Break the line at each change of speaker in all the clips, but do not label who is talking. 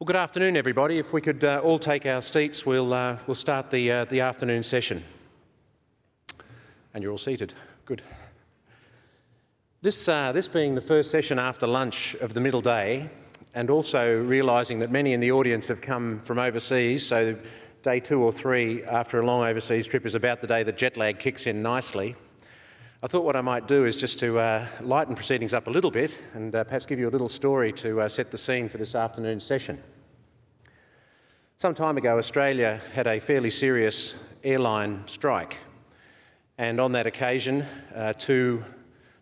Well, good afternoon, everybody. If we could uh, all take our seats, we'll, uh, we'll start the, uh, the afternoon session. And you're all seated. Good. This, uh, this being the first session after lunch of the middle day, and also realising that many in the audience have come from overseas, so day two or three after a long overseas trip is about the day that jet lag kicks in nicely. I thought what I might do is just to uh, lighten proceedings up a little bit and uh, perhaps give you a little story to uh, set the scene for this afternoon's session. Some time ago, Australia had a fairly serious airline strike, and on that occasion, uh, two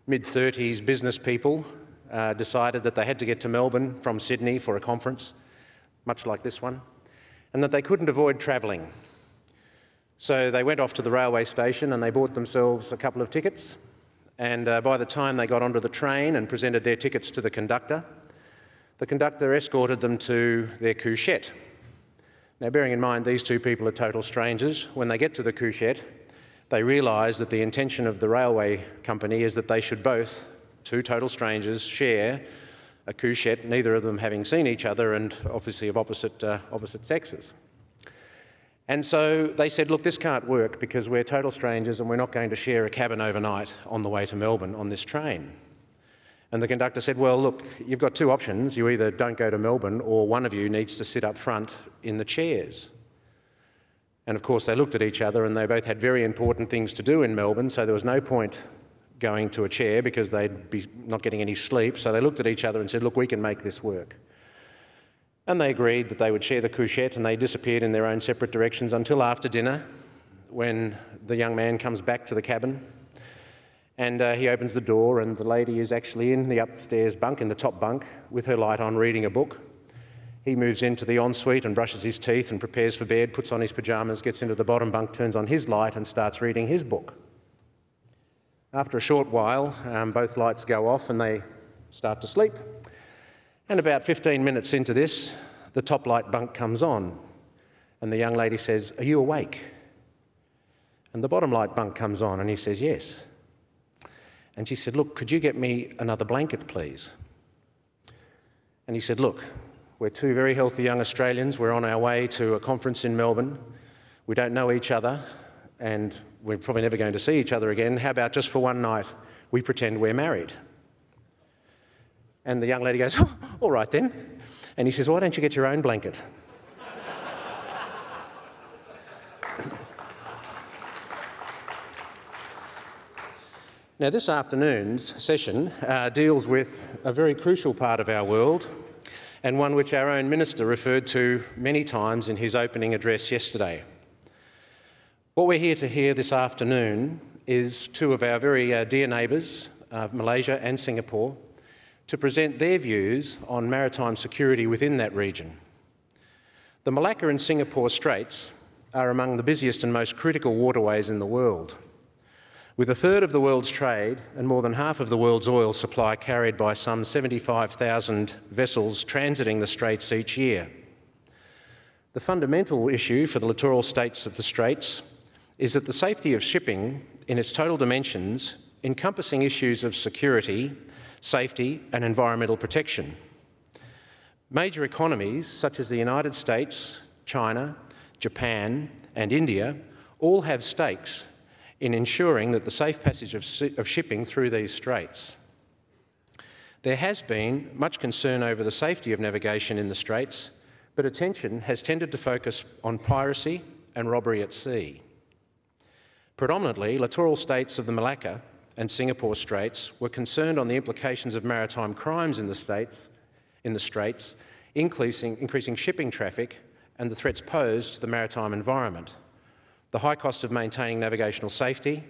mid 30s business people uh, decided that they had to get to Melbourne from Sydney for a conference, much like this one, and that they couldn't avoid travelling. So they went off to the railway station and they bought themselves a couple of tickets. And uh, by the time they got onto the train and presented their tickets to the conductor, the conductor escorted them to their couchette. Now, bearing in mind these two people are total strangers, when they get to the couchette, they realise that the intention of the railway company is that they should both, two total strangers, share a couchette, neither of them having seen each other and obviously of opposite, uh, opposite sexes. And so they said, look, this can't work because we're total strangers and we're not going to share a cabin overnight on the way to Melbourne on this train. And the conductor said, well, look, you've got two options. You either don't go to Melbourne or one of you needs to sit up front in the chairs. And of course, they looked at each other and they both had very important things to do in Melbourne, so there was no point going to a chair because they'd be not getting any sleep. So they looked at each other and said, look, we can make this work. And they agreed that they would share the couchette and they disappeared in their own separate directions until after dinner when the young man comes back to the cabin and uh, he opens the door and the lady is actually in the upstairs bunk, in the top bunk, with her light on reading a book. He moves into the ensuite and brushes his teeth and prepares for bed, puts on his pyjamas, gets into the bottom bunk, turns on his light and starts reading his book. After a short while, um, both lights go off and they start to sleep. And about 15 minutes into this, the top light bunk comes on, and the young lady says, Are you awake? And the bottom light bunk comes on, and he says, Yes. And she said, Look, could you get me another blanket, please? And he said, Look, we're two very healthy young Australians. We're on our way to a conference in Melbourne. We don't know each other, and we're probably never going to see each other again. How about just for one night, we pretend we're married? And the young lady goes, oh, All right then. And he says, Why don't you get your own blanket? Now, this afternoon's session uh, deals with a very crucial part of our world and one which our own minister referred to many times in his opening address yesterday. What we're here to hear this afternoon is two of our very uh, dear neighbours, uh, Malaysia and Singapore, to present their views on maritime security within that region. The Malacca and Singapore Straits are among the busiest and most critical waterways in the world. With a third of the world's trade and more than half of the world's oil supply carried by some 75,000 vessels transiting the straits each year. The fundamental issue for the littoral states of the straits is that the safety of shipping in its total dimensions, encompassing issues of security, safety, and environmental protection. Major economies such as the United States, China, Japan, and India all have stakes in ensuring that the safe passage of, of shipping through these straits. There has been much concern over the safety of navigation in the straits, but attention has tended to focus on piracy and robbery at sea. Predominantly, littoral states of the Malacca and Singapore Straits were concerned on the implications of maritime crimes in the, states, in the Straits, increasing, increasing shipping traffic and the threats posed to the maritime environment, the high cost of maintaining navigational safety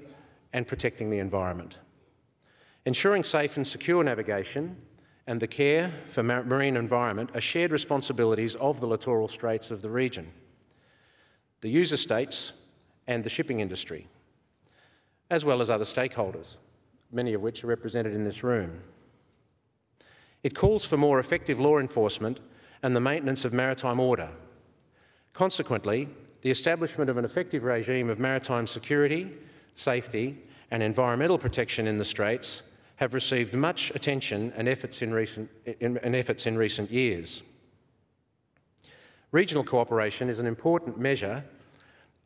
and protecting the environment. Ensuring safe and secure navigation and the care for marine environment are shared responsibilities of the littoral straits of the region, the user states and the shipping industry as well as other stakeholders, many of which are represented in this room. It calls for more effective law enforcement and the maintenance of maritime order. Consequently, the establishment of an effective regime of maritime security, safety and environmental protection in the Straits have received much attention and efforts in recent, in, efforts in recent years. Regional cooperation is an important measure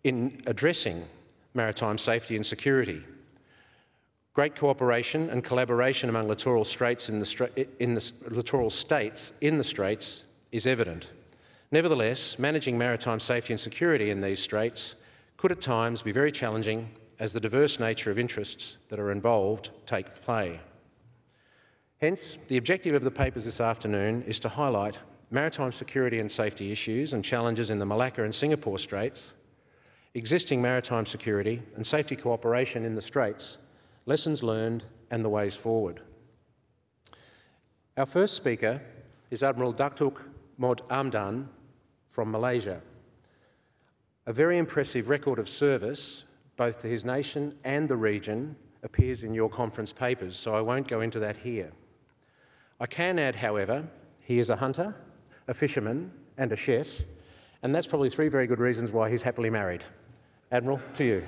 in addressing maritime safety and security. Great cooperation and collaboration among littoral, straits in the, in the littoral states in the straits is evident. Nevertheless, managing maritime safety and security in these straits could at times be very challenging as the diverse nature of interests that are involved take play. Hence, the objective of the papers this afternoon is to highlight maritime security and safety issues and challenges in the Malacca and Singapore Straits, existing maritime security and safety cooperation in the Straits, lessons learned and the ways forward. Our first speaker is Admiral Datuk Mohd Amdan from Malaysia. A very impressive record of service, both to his nation and the region, appears in your conference papers, so I won't go into that here. I can add, however, he is a hunter, a fisherman, and a chef, and that's probably three very good reasons why he's happily married. Admiral, to you.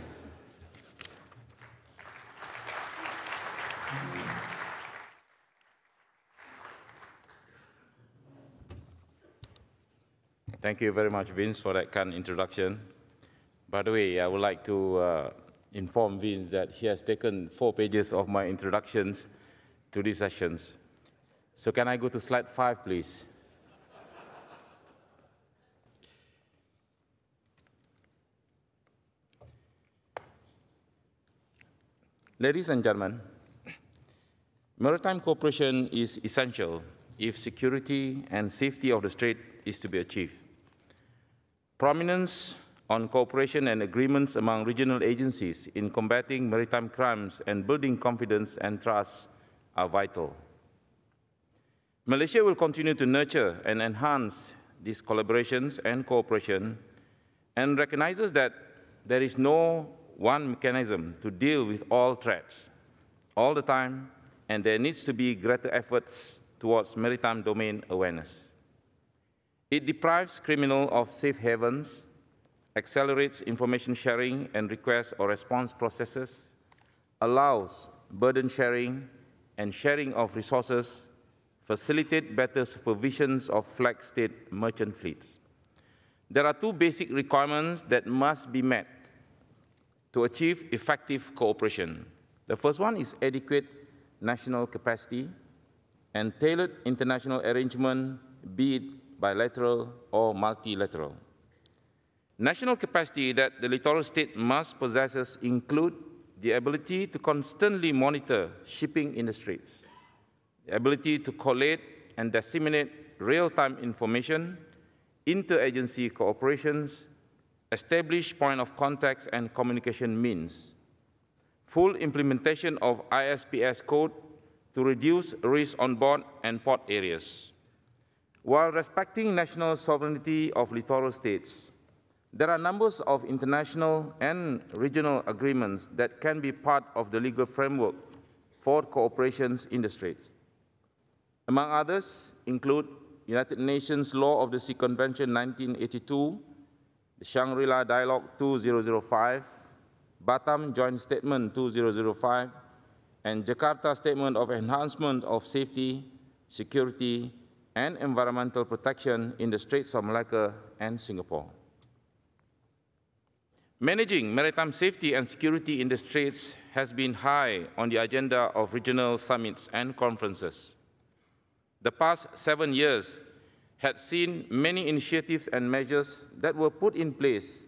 Thank you very much, Vince, for that kind introduction. By the way, I would like to uh, inform Vince that he has taken four pages of my introductions to these sessions. So can I go to slide five, please? Ladies and gentlemen, maritime cooperation is essential if security and safety of the strait is to be achieved. Prominence on cooperation and agreements among regional agencies in combating maritime crimes and building confidence and trust are vital. Malaysia will continue to nurture and enhance these collaborations and cooperation and recognizes that there is no one mechanism to deal with all threats all the time, and there needs to be greater efforts towards maritime domain awareness. It deprives criminals of safe havens, accelerates information sharing and request or response processes, allows burden sharing and sharing of resources, facilitate better supervisions of flag state merchant fleets. There are two basic requirements that must be met to achieve effective cooperation. The first one is adequate national capacity and tailored international arrangement, be it bilateral or multilateral. National capacity that the littoral state must possess include the ability to constantly monitor shipping in the ability to collate and disseminate real-time information, interagency cooperations, establish point of contacts and communication means, full implementation of ISPS code to reduce risk on board and port areas, while respecting national sovereignty of littoral states, there are numbers of international and regional agreements that can be part of the legal framework for cooperations in the Straits. Among others include United Nations Law of the Sea Convention 1982, the Shangri-La Dialogue 2005, Batam Joint Statement 2005, and Jakarta Statement of Enhancement of Safety, Security, and environmental protection in the Straits of Malacca and Singapore. Managing maritime safety and security in the Straits has been high on the agenda of regional summits and conferences. The past seven years had seen many initiatives and measures that were put in place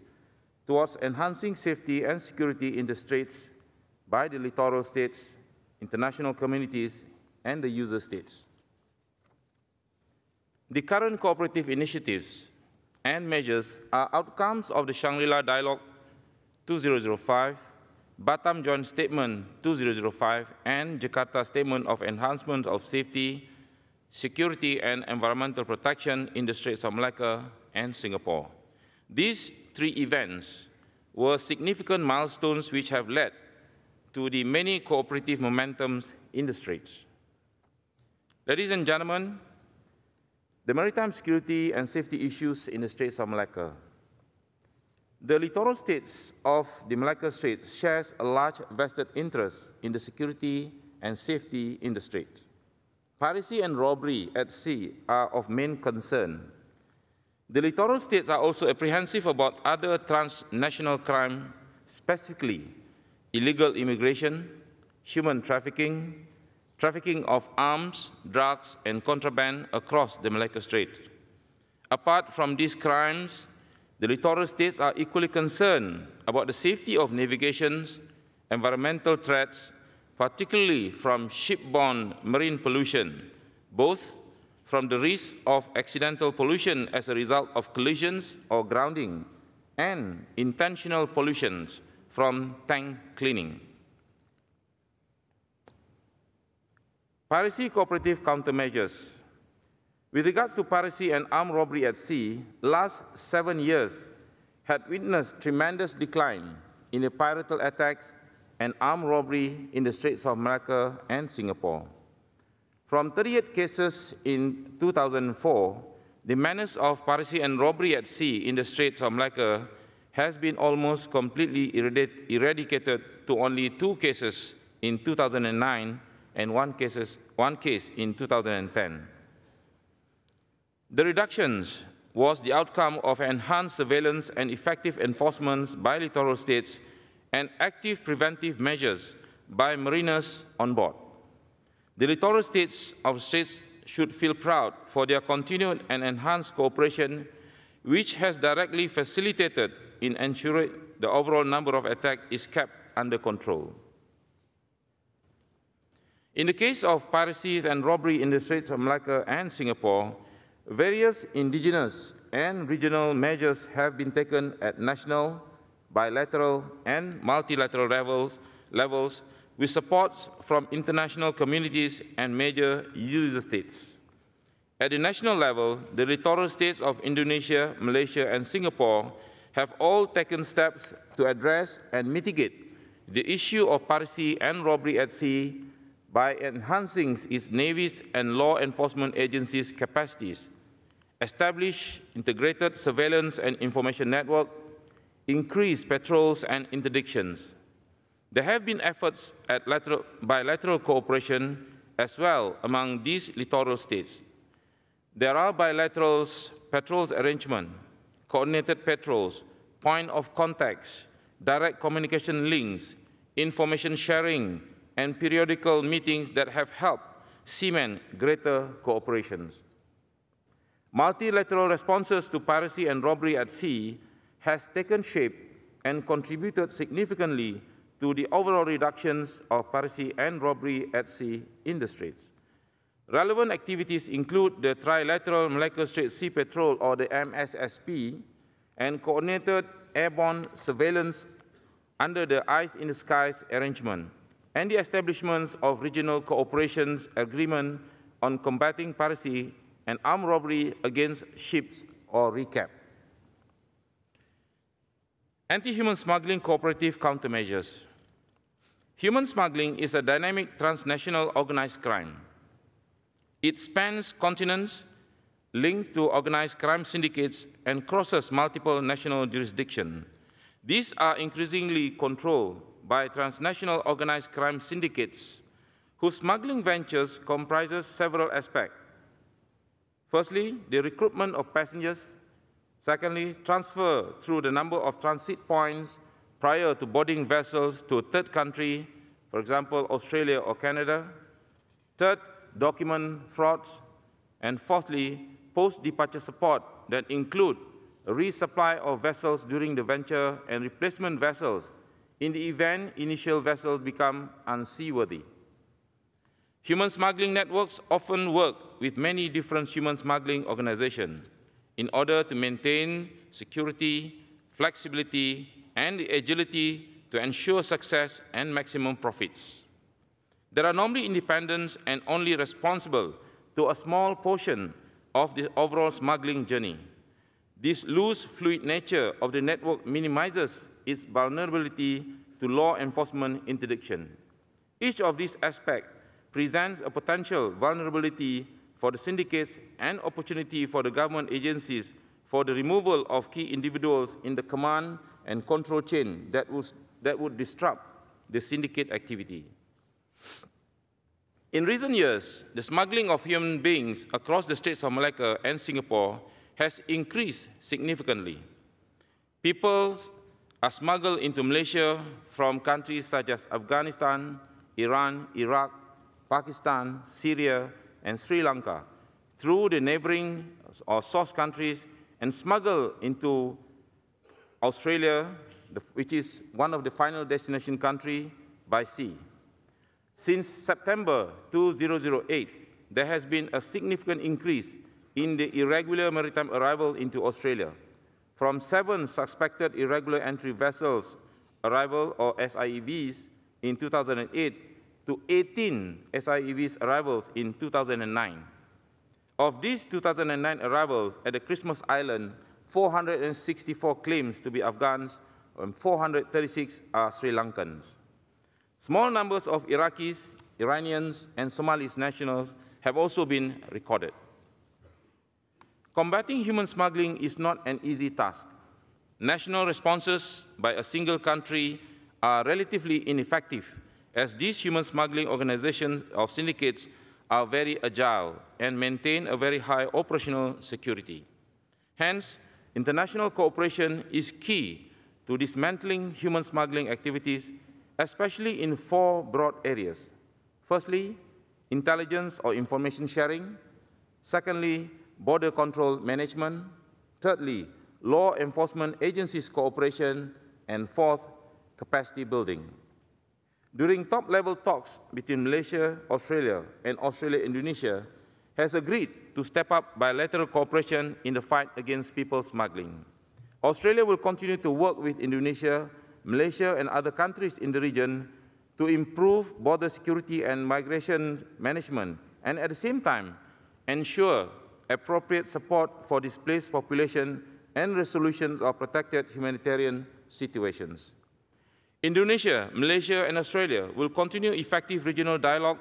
towards enhancing safety and security in the Straits by the littoral states, international communities, and the user states. The current cooperative initiatives and measures are outcomes of the Shangri-La Dialogue 2005, Batam Joint Statement 2005, and Jakarta Statement of Enhancement of Safety, Security and Environmental Protection in the Straits of Malacca and Singapore. These three events were significant milestones which have led to the many cooperative momentums in the Straits. Ladies and gentlemen, the maritime security and safety issues in the Straits of Malacca. The littoral states of the Malacca Strait shares a large vested interest in the security and safety in the strait. Piracy and robbery at sea are of main concern. The littoral states are also apprehensive about other transnational crime, specifically illegal immigration, human trafficking, trafficking of arms, drugs, and contraband across the Malacca Strait. Apart from these crimes, the littoral states are equally concerned about the safety of navigations, environmental threats, particularly from shipborne marine pollution, both from the risk of accidental pollution as a result of collisions or grounding, and intentional pollutions from tank cleaning. Piracy cooperative countermeasures. With regards to piracy and armed robbery at sea, last seven years had witnessed tremendous decline in the piratal attacks and armed robbery in the Straits of Malacca and Singapore. From 38 cases in 2004, the menace of piracy and robbery at sea in the Straits of Malacca has been almost completely eradicated to only two cases in 2009 and one, cases, one case in 2010. The reductions was the outcome of enhanced surveillance and effective enforcement by littoral states and active preventive measures by mariners on board. The littoral states of states should feel proud for their continued and enhanced cooperation, which has directly facilitated in ensuring the overall number of attacks is kept under control. In the case of piracies and robbery in the Straits of Malacca and Singapore, various indigenous and regional measures have been taken at national, bilateral, and multilateral levels, levels with support from international communities and major user states. At the national level, the littoral states of Indonesia, Malaysia, and Singapore have all taken steps to address and mitigate the issue of piracy and robbery at sea by enhancing its navies and law enforcement agencies' capacities, establish integrated surveillance and information network, increase patrols and interdictions, there have been efforts at lateral, bilateral cooperation as well among these littoral states. There are bilateral patrols arrangement, coordinated patrols, point of contacts, direct communication links, information sharing, and periodical meetings that have helped cement greater cooperations. Multilateral responses to piracy and robbery at sea has taken shape and contributed significantly to the overall reductions of piracy and robbery at sea in the straits. Relevant activities include the Trilateral Malacca Strait Sea Patrol, or the MSSP, and coordinated airborne surveillance under the Eyes in the Skies arrangement, and the establishments of regional cooperation agreement on combating piracy and armed robbery against ships or ReCAAP. Anti-human smuggling cooperative countermeasures. Human smuggling is a dynamic transnational organized crime. It spans continents, linked to organized crime syndicates, and crosses multiple national jurisdictions. These are increasingly controlled by transnational organized crime syndicates, whose smuggling ventures comprises several aspects. Firstly, the recruitment of passengers. Secondly, transfer through the number of transit points prior to boarding vessels to a third country, for example, Australia or Canada. Third, document frauds. And fourthly, post-departure support that include resupply of vessels during the venture and replacement vessels in the event initial vessels become unseaworthy. Human smuggling networks often work with many different human smuggling organizations in order to maintain security, flexibility, and the agility to ensure success and maximum profits. They are normally independent and only responsible to a small portion of the overall smuggling journey. This loose, fluid nature of the network minimizes its vulnerability to law enforcement interdiction. Each of these aspects presents a potential vulnerability for the syndicates and opportunity for the government agencies for the removal of key individuals in the command and control chain that, was, that would disrupt the syndicate activity. In recent years, the smuggling of human beings across the states of Malacca and Singapore has increased significantly. People are smuggled into Malaysia from countries such as Afghanistan, Iran, Iraq, Pakistan, Syria, and Sri Lanka through the neighboring or source countries and smuggle into Australia, which is one of the final destination country by sea. Since September 2008, there has been a significant increase in the irregular maritime arrival into Australia, from seven suspected irregular entry vessels arrival or SIEVs in 2008 to 18 SIEVs arrivals in 2009. Of these 2009 arrivals at the Christmas Island, 464 claims to be Afghans and 436 are Sri Lankans. Small numbers of Iraqis, Iranians, and Somalis nationals have also been recorded. Combating human smuggling is not an easy task. National responses by a single country are relatively ineffective, as these human smuggling organizations of syndicates are very agile and maintain a very high operational security. Hence, international cooperation is key to dismantling human smuggling activities, especially in four broad areas. Firstly, intelligence or information sharing. Secondly, border control management. Thirdly, law enforcement agencies cooperation. And fourth, capacity building. During top-level talks between Malaysia, Australia, and Australia-Indonesia, has agreed to step up bilateral cooperation in the fight against people smuggling. Australia will continue to work with Indonesia, Malaysia, and other countries in the region to improve border security and migration management, and at the same time, ensure appropriate support for displaced population and resolutions of protected humanitarian situations. Indonesia, Malaysia, and Australia will continue effective regional dialogue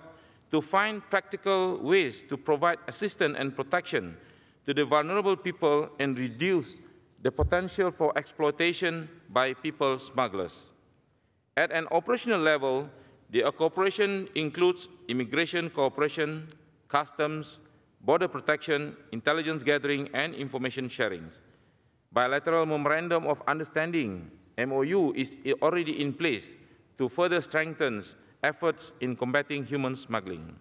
to find practical ways to provide assistance and protection to the vulnerable people and reduce the potential for exploitation by people smugglers. At an operational level, the cooperation includes immigration cooperation, customs, border protection, intelligence gathering, and information sharing. Bilateral Memorandum of Understanding, MOU, is already in place to further strengthen efforts in combating human smuggling.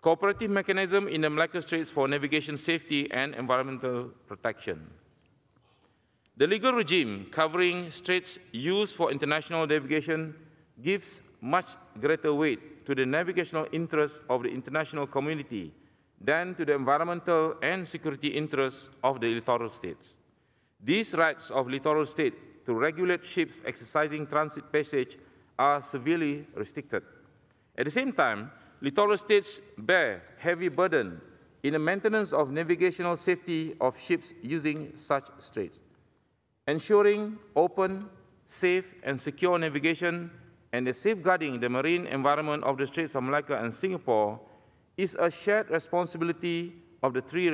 Cooperative mechanism in the Malacca Straits for navigation safety and environmental protection. The legal regime covering straits used for international navigation gives much greater weight to the navigational interests of the international community than to the environmental and security interests of the littoral states. These rights of littoral states to regulate ships exercising transit passage are severely restricted. At the same time, littoral states bear heavy burden in the maintenance of navigational safety of ships using such straits. Ensuring open, safe, and secure navigation and the safeguarding the marine environment of the Straits of Malacca and Singapore is a shared responsibility of the three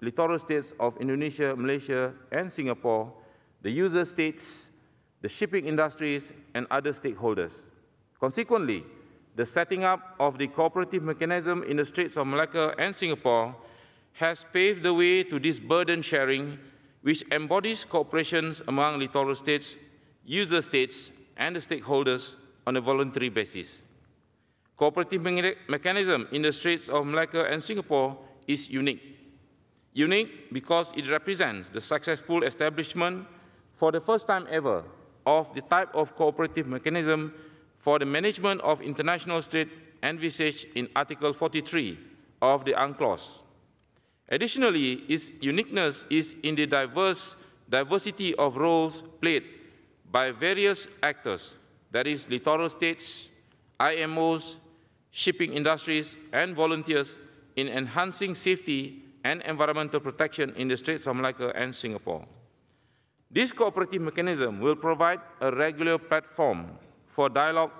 littoral states of Indonesia, Malaysia, and Singapore, the user states, the shipping industries, and other stakeholders. Consequently, the setting up of the cooperative mechanism in the Straits of Malacca and Singapore has paved the way to this burden sharing which embodies cooperation among littoral states, user states, and the stakeholders on a voluntary basis. Cooperative me mechanism in the Straits of Malacca and Singapore is unique. Unique because it represents the successful establishment for the first time ever of the type of cooperative mechanism for the management of international strait envisaged in Article 43 of the UNCLOS. Additionally, its uniqueness is in the diverse diversity of roles played by various actors, that is, littoral states, IMOs, shipping industries, and volunteers in enhancing safety and environmental protection in the Straits of Malacca and Singapore. This cooperative mechanism will provide a regular platform for dialogue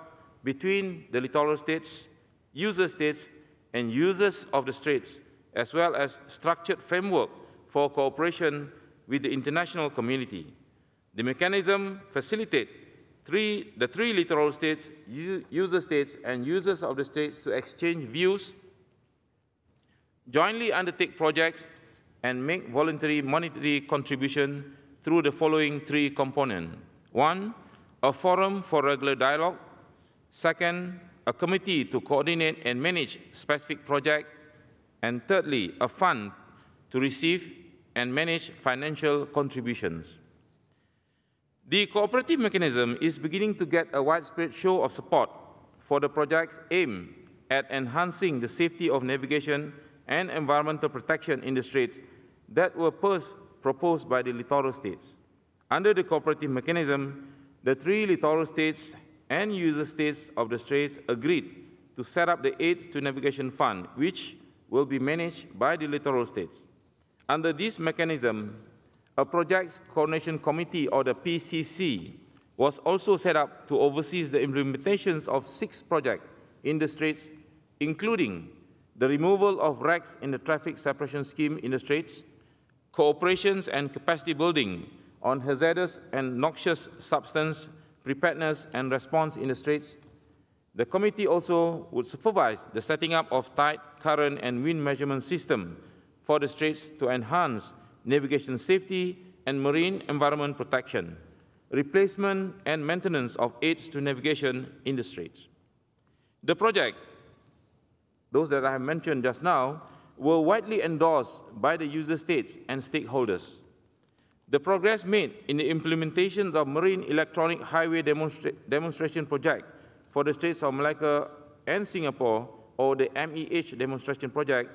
between the littoral states, user states, and users of the straits as well as structured framework for cooperation with the international community. The mechanism facilitates three, the three littoral states, user states, and users of the states to exchange views, jointly undertake projects, and make voluntary monetary contribution through the following three components. One, a forum for regular dialogue. Second, a committee to coordinate and manage specific projects. And thirdly, a fund to receive and manage financial contributions. The cooperative mechanism is beginning to get a widespread show of support for the project's aim at enhancing the safety of navigation and environmental protection in the straits that were proposed by the littoral states. Under the cooperative mechanism, the three littoral states and user states of the straits agreed to set up the Aids to Navigation Fund, which will be managed by the littoral states. Under this mechanism, a Projects Coordination Committee, or the PCC, was also set up to oversee the implementations of six projects in the Straits, including the removal of wrecks in the traffic separation scheme in the Straits, cooperations and capacity building on hazardous and noxious substance preparedness and response in the Straits. The committee also would supervise the setting up of tide, current, and wind measurement system for the Straits to enhance navigation safety and marine environment protection, replacement and maintenance of aids to navigation in the Straits. The project, those that I have mentioned just now, were widely endorsed by the user states and stakeholders. The progress made in the implementation of Marine Electronic Highway Demonstra Demonstration Project for the states of Malacca and Singapore, or the MEH Demonstration Project,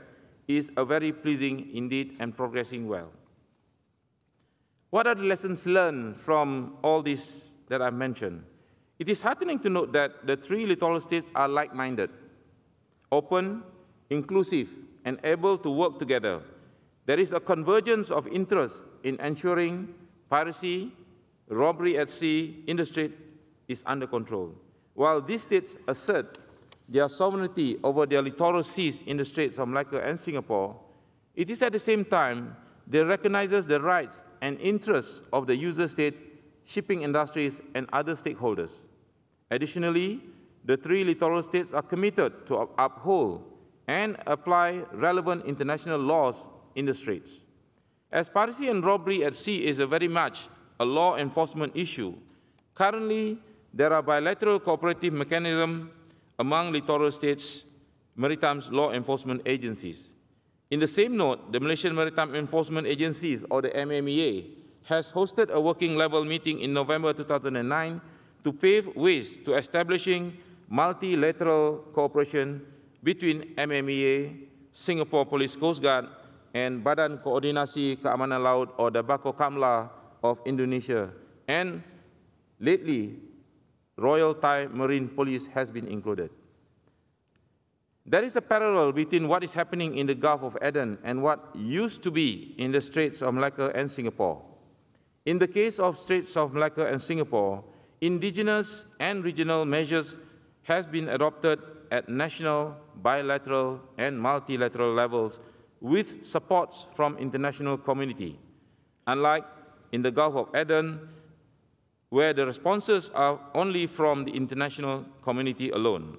is a very pleasing indeed and progressing well. What are the lessons learned from all this that I have mentioned? It is heartening to note that the three littoral states are like-minded, open, inclusive, and able to work together. There is a convergence of interests in ensuring piracy, robbery at sea in the strait is under control. While these states assert their sovereignty over their littoral seas in the Straits of Malacca and Singapore, it is at the same time they recognizes the rights and interests of the user state, shipping industries, and other stakeholders. Additionally, the three littoral states are committed to uphold and apply relevant international laws in the straits. As piracy and robbery at sea is a very much a law enforcement issue, currently there are bilateral cooperative mechanisms among littoral states' maritime law enforcement agencies. In the same note, the Malaysian Maritime Enforcement Agencies, or the MMEA, has hosted a working level meeting in November 2009 to pave ways to establishing multilateral cooperation between MMEA, Singapore Police Coast Guard, and Badan Koordinasi Keamanan Laut, or the Bakorkamla of Indonesia. And lately, Royal Thai Marine Police has been included. There is a parallel between what is happening in the Gulf of Aden and what used to be in the Straits of Malacca and Singapore. In the case of Straits of Malacca and Singapore, indigenous and regional measures has been adopted at national, bilateral, and multilateral levels with supports from international community. Unlike in the Gulf of Aden, where the responses are only from the international community alone.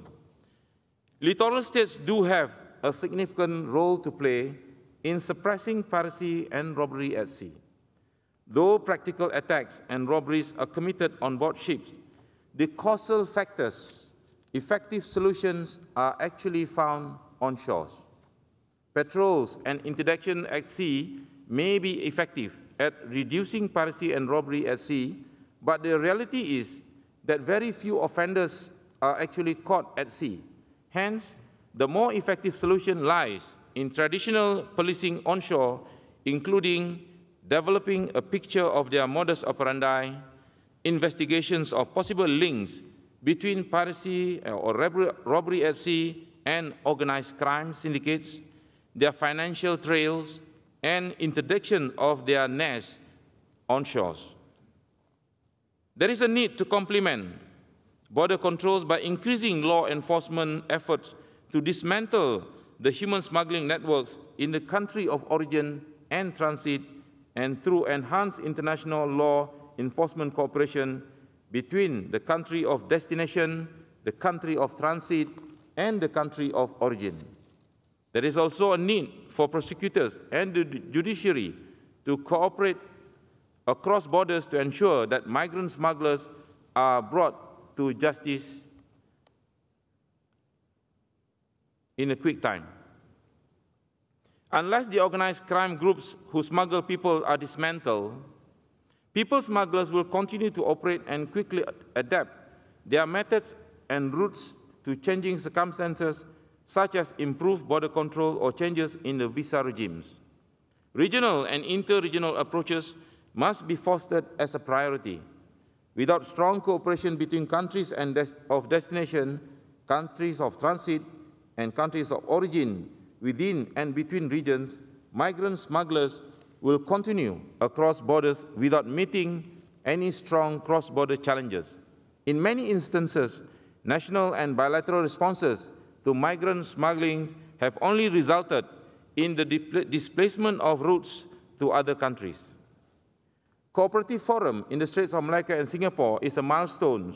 Littoral states do have a significant role to play in suppressing piracy and robbery at sea. Though practical attacks and robberies are committed on board ships, the causal factors, effective solutions are actually found on shores. Patrols and interdiction at sea may be effective at reducing piracy and robbery at sea, but the reality is that very few offenders are actually caught at sea. Hence, the more effective solution lies in traditional policing onshore, including developing a picture of their modus operandi, investigations of possible links between piracy uh, or robbery at sea and organized crime syndicates, their financial trails, and interdiction of their nests on shores. There is a need to complement border controls by increasing law enforcement efforts to dismantle the human smuggling networks in the country of origin and transit and through enhanced international law enforcement cooperation between the country of destination, the country of transit, and the country of origin. There is also a need for prosecutors and the judiciary to cooperate across borders to ensure that migrant smugglers are brought to justice in a quick time. Unless the organized crime groups who smuggle people are dismantled, people smugglers will continue to operate and quickly adapt their methods and routes to changing circumstances such as improved border control or changes in the visa regimes. Regional and inter-regional approaches must be fostered as a priority. Without strong cooperation between countries of destination, countries of transit, and countries of origin within and between regions, migrant smugglers will continue across borders without meeting any strong cross-border challenges. In many instances, national and bilateral responses to migrant smuggling have only resulted in the displacement of routes to other countries. Cooperative Forum in the Straits of Malacca and Singapore is a milestone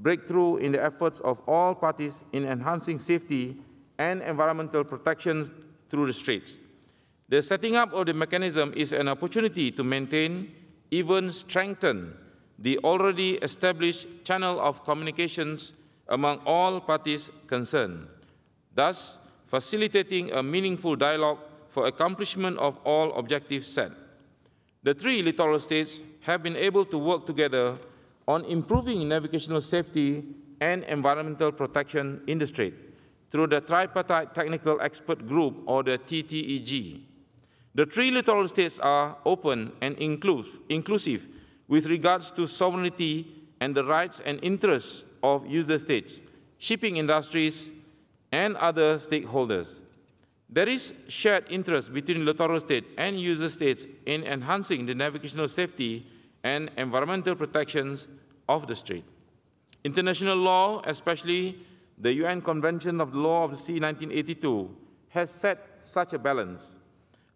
breakthrough in the efforts of all parties in enhancing safety and environmental protection through the Straits. The setting up of the mechanism is an opportunity to maintain, even strengthen, the already established channel of communications among all parties concerned, thus facilitating a meaningful dialogue for accomplishment of all objectives set. The three littoral states have been able to work together on improving navigational safety and environmental protection in the strait through the Tripartite Technical Expert Group, or the TTEG. The three littoral states are open and inclusive with regards to sovereignty and the rights and interests of user states, shipping industries, and other stakeholders. There is shared interest between littoral state and user states in enhancing the navigational safety and environmental protections of the strait. International law, especially the UN Convention of the Law of the Sea 1982 has set such a balance.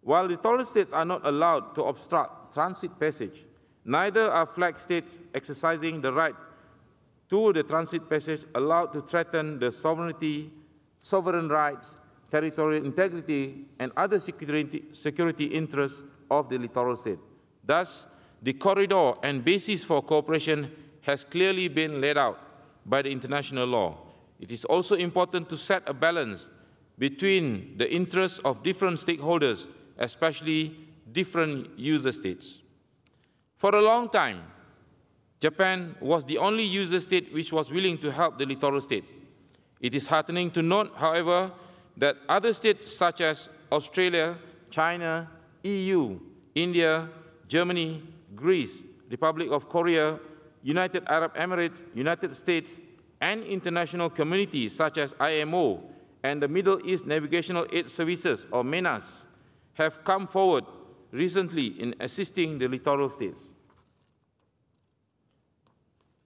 While the littoral states are not allowed to obstruct transit passage, neither are flag states exercising the right to the transit passage allowed to threaten the sovereignty, sovereign rights, territorial integrity, and other security, security interests of the littoral state. Thus, the corridor and basis for cooperation has clearly been laid out by the international law. It is also important to set a balance between the interests of different stakeholders, especially different user states. For a long time, Japan was the only user state which was willing to help the littoral state. It is heartening to note, however, that other states such as Australia, China, EU, India, Germany, Greece, Republic of Korea, United Arab Emirates, United States, and international communities such as IMO and the Middle East Navigational Aid Services, or MENAS, have come forward recently in assisting the littoral states.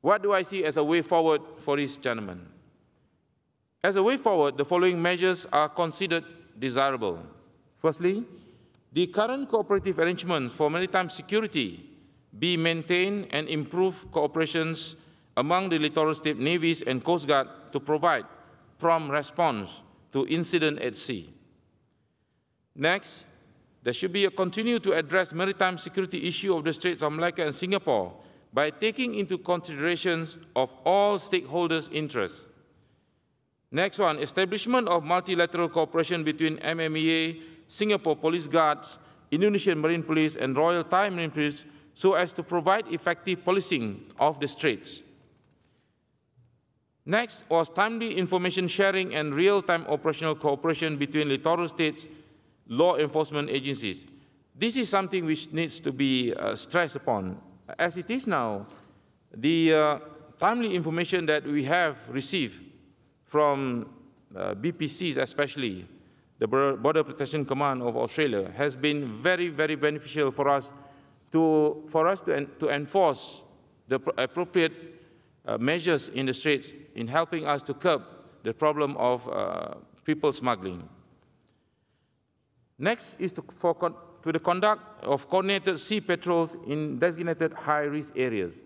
What do I see as a way forward for these gentlemen? As a way forward, the following measures are considered desirable. Firstly, the current cooperative arrangements for maritime security be maintained and improve cooperations among the littoral state navies and coast guard to provide prompt response to incident at sea. Next, there should be a continue to address maritime security issue of the Straits of Malacca and Singapore by taking into considerations of all stakeholders' interests. Next one, establishment of multilateral cooperation between MMEA, Singapore Police Guards, Indonesian Marine Police, and Royal Thai Marine Police so as to provide effective policing of the straits. Next was timely information sharing and real-time operational cooperation between littoral states law enforcement agencies. This is something which needs to be uh, stressed upon. As it is now, the uh, timely information that we have received from uh, BPCs especially, the Border Protection Command of Australia, has been very, very beneficial for us to, for us to, en to enforce the appropriate uh, measures in the Straits in helping us to curb the problem of uh, people smuggling. Next is to, for to the conduct of coordinated sea patrols in designated high-risk areas.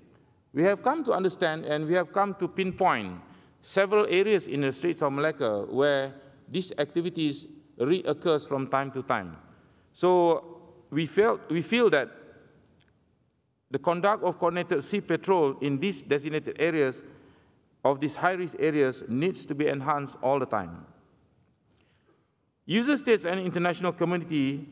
We have come to understand and we have come to pinpoint several areas in the Straits of Malacca where these activities reoccurs from time to time. So we, felt, we feel that the conduct of coordinated sea patrol in these designated areas of these high-risk areas needs to be enhanced all the time. User states and international community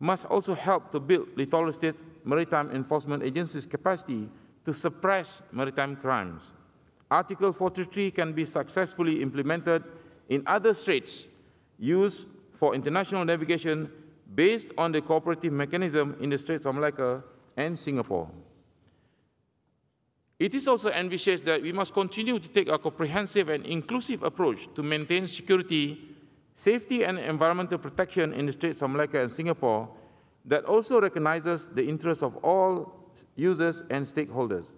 must also help to build littoral states maritime enforcement agencies' capacity to suppress maritime crimes. Article 43 can be successfully implemented in other straits used for international navigation based on the cooperative mechanism in the Straits of Malacca and Singapore. It is also envisaged that we must continue to take a comprehensive and inclusive approach to maintain security, safety, and environmental protection in the Straits of Malacca and Singapore that also recognizes the interests of all users and stakeholders.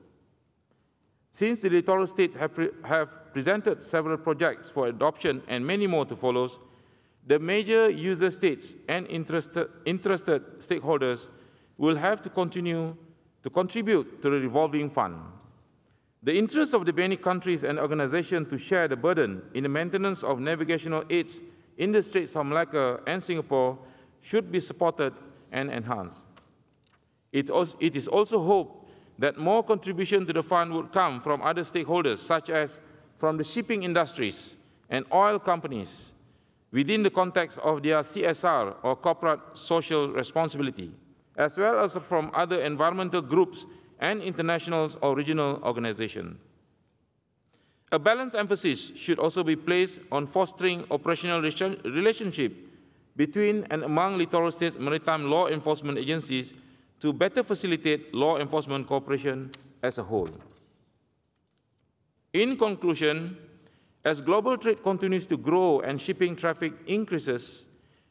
Since the littoral states have, pre have presented several projects for adoption and many more to follow, the major user states and interested, interested stakeholders will have to continue to contribute to the revolving fund. The interest of the many countries and organizations to share the burden in the maintenance of navigational aids in the Straits of Malacca and Singapore should be supported and enhanced. It, also, it is also hoped that more contribution to the fund would come from other stakeholders, such as from the shipping industries and oil companies, within the context of their CSR or corporate social responsibility, as well as from other environmental groups and international or regional organizations. A balanced emphasis should also be placed on fostering operational relationship between and among littoral states maritime law enforcement agencies to better facilitate law enforcement cooperation as a whole. In conclusion, as global trade continues to grow and shipping traffic increases,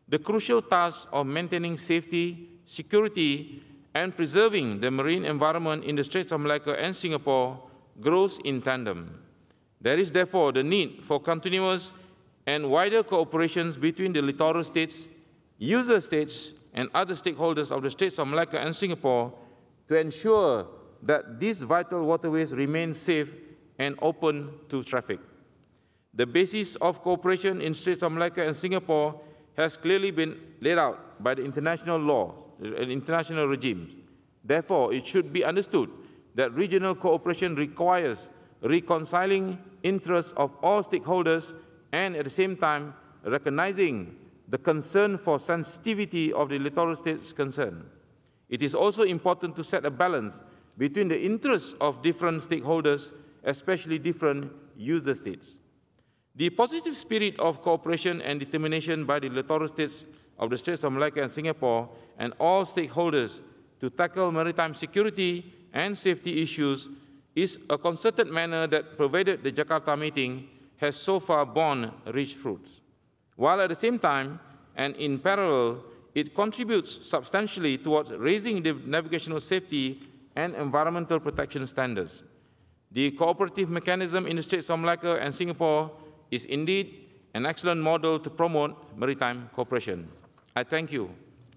the crucial task of maintaining safety, security, and preserving the marine environment in the Straits of Malacca and Singapore grows in tandem. There is therefore the need for continuous and wider cooperations between the littoral states, user states, and other stakeholders of the Straits of Malacca and Singapore to ensure that these vital waterways remain safe and open to traffic. The basis of cooperation in Straits of Malacca and Singapore has clearly been laid out by the international law and international regimes. Therefore, it should be understood that regional cooperation requires reconciling interests of all stakeholders and at the same time recognizing the concern for sensitivity of the littoral states concerned. It is also important to set a balance between the interests of different stakeholders, especially different user states. The positive spirit of cooperation and determination by the littoral states of the Straits of Malacca and Singapore and all stakeholders to tackle maritime security and safety issues is a concerted manner that provided the Jakarta meeting has so far borne rich fruits while at the same time and in parallel, it contributes substantially towards raising the navigational safety and environmental protection standards. The cooperative mechanism in the Straits of Malacca and Singapore is indeed an excellent model to promote maritime cooperation. I thank you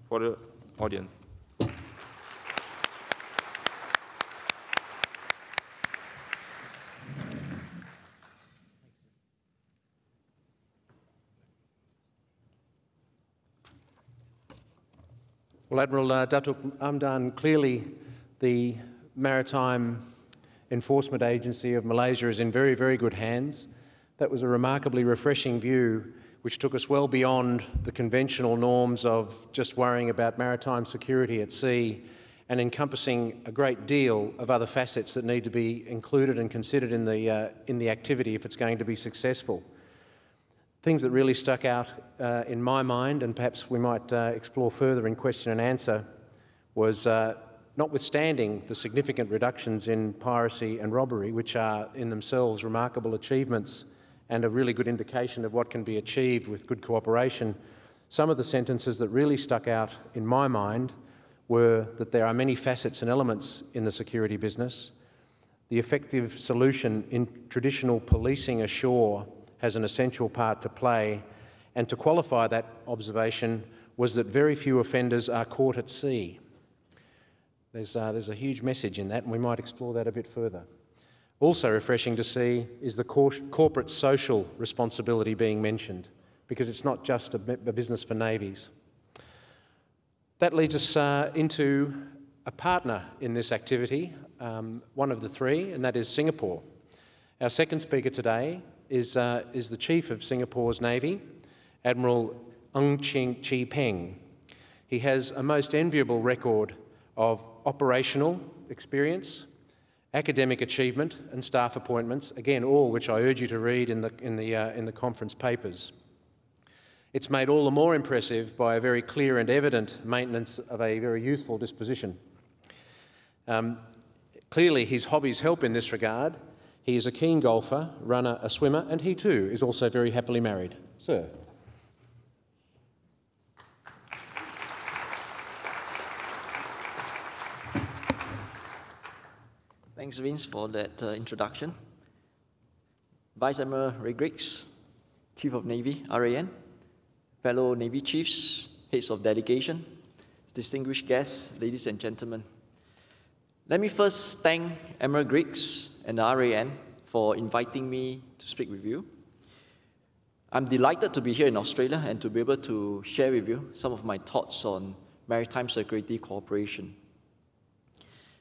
for the audience.
Well, Admiral uh, Datuk Amdan, clearly the Maritime Enforcement Agency of Malaysia is in very, very good hands. That was a remarkably refreshing view which took us well beyond the conventional norms of just worrying about maritime security at sea and encompassing a great deal of other facets that need to be included and considered in the, uh, in the activity if it's going to be successful things that really stuck out uh, in my mind, and perhaps we might uh, explore further in question and answer, was uh, notwithstanding the significant reductions in piracy and robbery, which are in themselves remarkable achievements and a really good indication of what can be achieved with good cooperation, some of the sentences that really stuck out in my mind were that there are many facets and elements in the security business. The effective solution in traditional policing ashore has an essential part to play, and to qualify that observation was that very few offenders are caught at sea. There's, uh, there's a huge message in that, and we might explore that a bit further. Also refreshing to see is the cor corporate social responsibility being mentioned. because it's not just a, a business for navies. That leads us uh, into a partner in this activity, um, one of the three, and that is Singapore. Our second speaker today is, uh, is the Chief of Singapore's Navy, Admiral Ng Chee Peng. He has a most enviable record of operational experience, academic achievement, and staff appointments, again, all which I urge you to read in the, in the, uh, in the conference papers. It's made all the more impressive by a very clear and evident maintenance of a very youthful disposition. Um, clearly, his hobbies help in this regard. He is a keen golfer, runner, a swimmer, and he too is also very happily married. Sir.
Thanks, Vince, for that uh, introduction. Vice Admiral Ray Griggs, Chief of Navy, RAN, fellow Navy chiefs, heads of delegation, distinguished guests, ladies and gentlemen. Let me first thank Admiral Griggs and the RAN for inviting me to speak with you. I'm delighted to be here in Australia and to be able to share with you some of my thoughts on maritime security cooperation.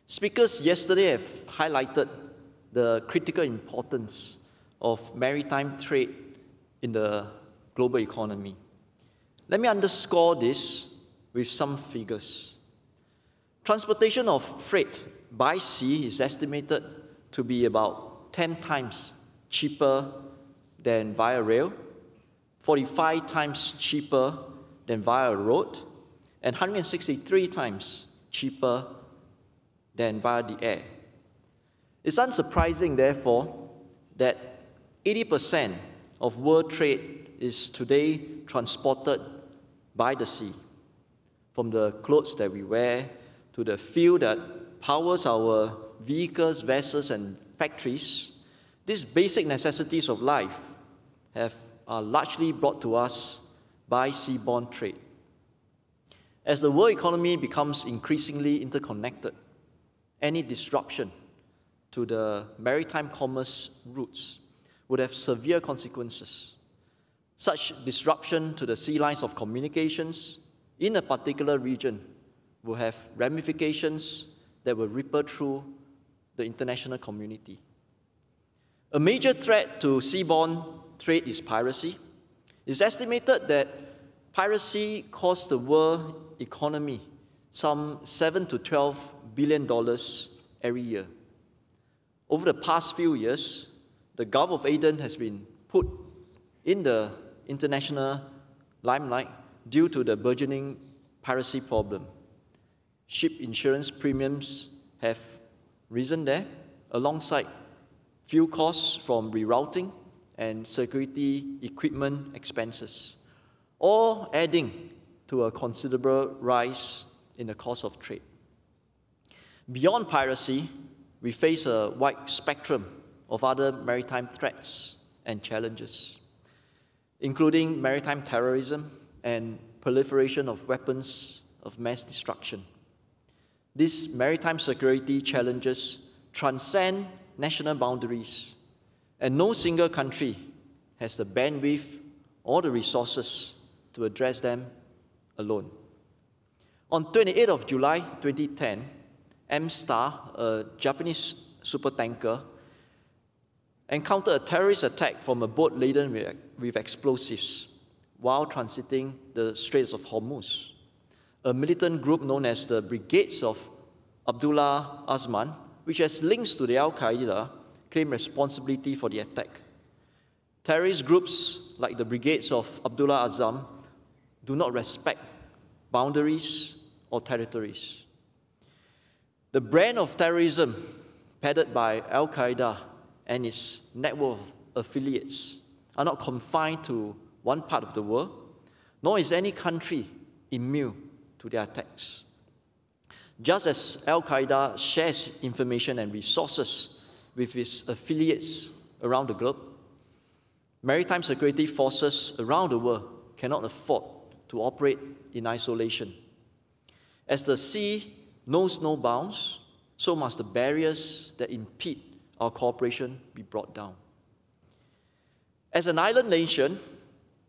Speakers yesterday have highlighted the critical importance of maritime trade in the global economy. Let me underscore this with some figures. Transportation of freight by sea is estimated to be about 10 times cheaper than via rail, 45 times cheaper than via road, and 163 times cheaper than via the air. It's unsurprising, therefore, that 80% of world trade is today transported by the sea. From the clothes that we wear to the fuel that powers our vehicles, vessels, and factories, these basic necessities of life have, are largely brought to us by seaborne trade. As the world economy becomes increasingly interconnected, any disruption to the maritime commerce routes would have severe consequences. Such disruption to the sea lines of communications in a particular region will have ramifications that will ripple through the international community. A major threat to seaborne trade is piracy. It's estimated that piracy costs the world economy some 7 to 12 billion dollars every year. Over the past few years, the Gulf of Aden has been put in the international limelight due to the burgeoning piracy problem. Ship insurance premiums have risen there alongside fuel costs from rerouting and security equipment expenses, all adding to a considerable rise in the cost of trade. Beyond piracy, we face a wide spectrum of other maritime threats and challenges, including maritime terrorism and proliferation of weapons of mass destruction. These maritime security challenges transcend national boundaries, and no single country has the bandwidth or the resources to address them alone. On 28th of July 2010, M Star, a Japanese supertanker, encountered a terrorist attack from a boat laden with, with explosives while transiting the Straits of Hormuz. A militant group known as the Brigades of Abdullah Azam, which has links to the Al Qaeda, claimed responsibility for the attack. Terrorist groups like the Brigades of Abdullah Azam do not respect boundaries or territories. The brand of terrorism peddled by Al Qaeda and its network of affiliates are not confined to one part of the world, nor is any country immune to their attacks. Just as Al Qaeda shares information and resources with its affiliates around the globe, maritime security forces around the world cannot afford to operate in isolation. As the sea knows no bounds, so must the barriers that impede our cooperation be brought down. As an island nation,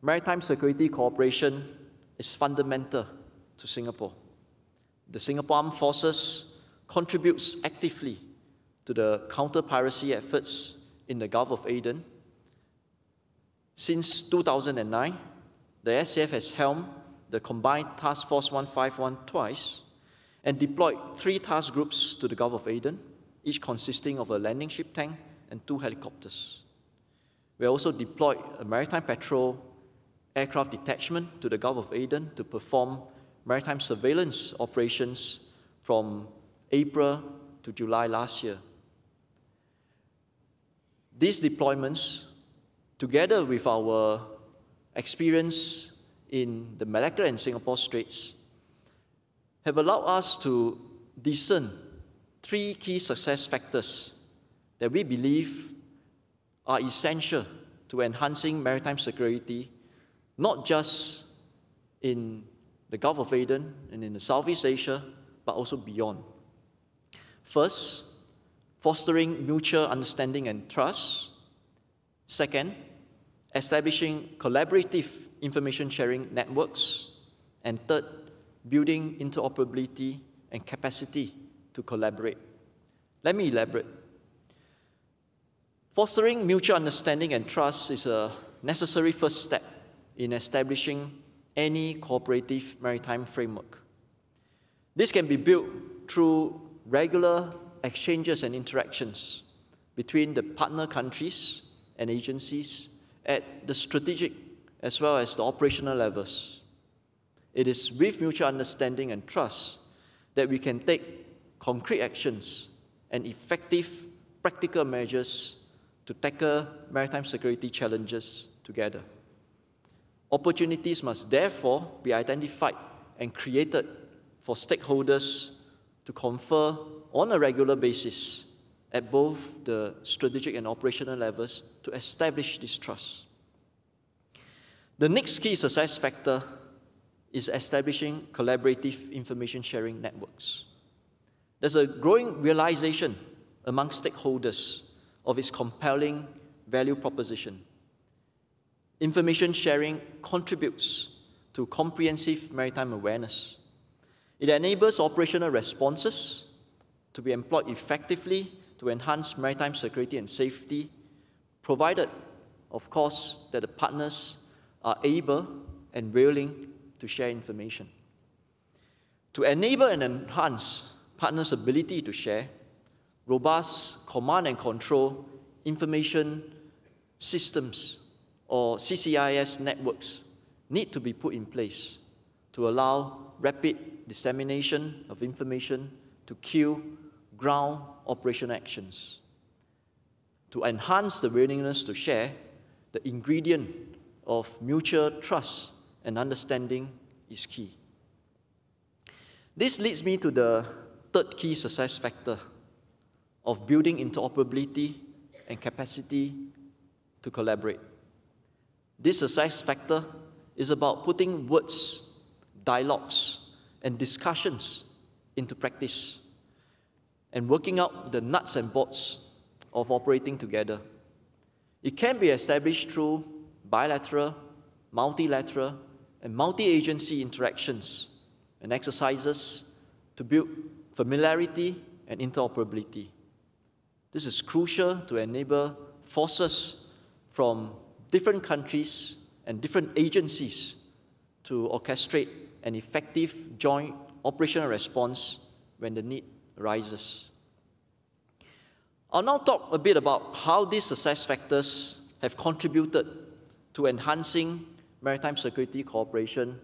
maritime security cooperation is fundamental to Singapore. The Singapore Armed Forces contributes actively to the counter-piracy efforts in the Gulf of Aden. Since 2009, the SAF has helmed the Combined Task Force 151 twice and deployed three task groups to the Gulf of Aden, each consisting of a landing ship tank and two helicopters. We also deployed a maritime patrol aircraft detachment to the Gulf of Aden to perform maritime surveillance operations from April to July last year. These deployments, together with our experience in the Malacca and Singapore Straits, have allowed us to discern three key success factors that we believe are essential to enhancing maritime security, not just in the Gulf of Aden and in the Southeast Asia, but also beyond. First, fostering mutual understanding and trust. Second, establishing collaborative information sharing networks. And third, building interoperability and capacity to collaborate. Let me elaborate. Fostering mutual understanding and trust is a necessary first step in establishing any cooperative maritime framework. This can be built through regular exchanges and interactions between the partner countries and agencies at the strategic as well as the operational levels. It is with mutual understanding and trust that we can take concrete actions and effective practical measures to tackle maritime security challenges together. Opportunities must therefore be identified and created for stakeholders to confer on a regular basis at both the strategic and operational levels to establish this trust. The next key success factor is establishing collaborative information sharing networks. There's a growing realization among stakeholders of its compelling value proposition. Information sharing contributes to comprehensive maritime awareness. It enables operational responses to be employed effectively to enhance maritime security and safety, provided, of course, that the partners are able and willing to share information. To enable and enhance partners' ability to share, robust command and control information systems or CCIS networks need to be put in place to allow rapid dissemination of information to kill ground operation actions. To enhance the willingness to share, the ingredient of mutual trust and understanding is key. This leads me to the third key success factor of building interoperability and capacity to collaborate. This success factor is about putting words, dialogues, and discussions into practice and working out the nuts and bolts of operating together. It can be established through bilateral, multilateral, and multi agency interactions and exercises to build familiarity and interoperability. This is crucial to enable forces from different countries and different agencies to orchestrate an effective joint operational response when the need arises. I'll now talk a bit about how these success factors have contributed to enhancing maritime security cooperation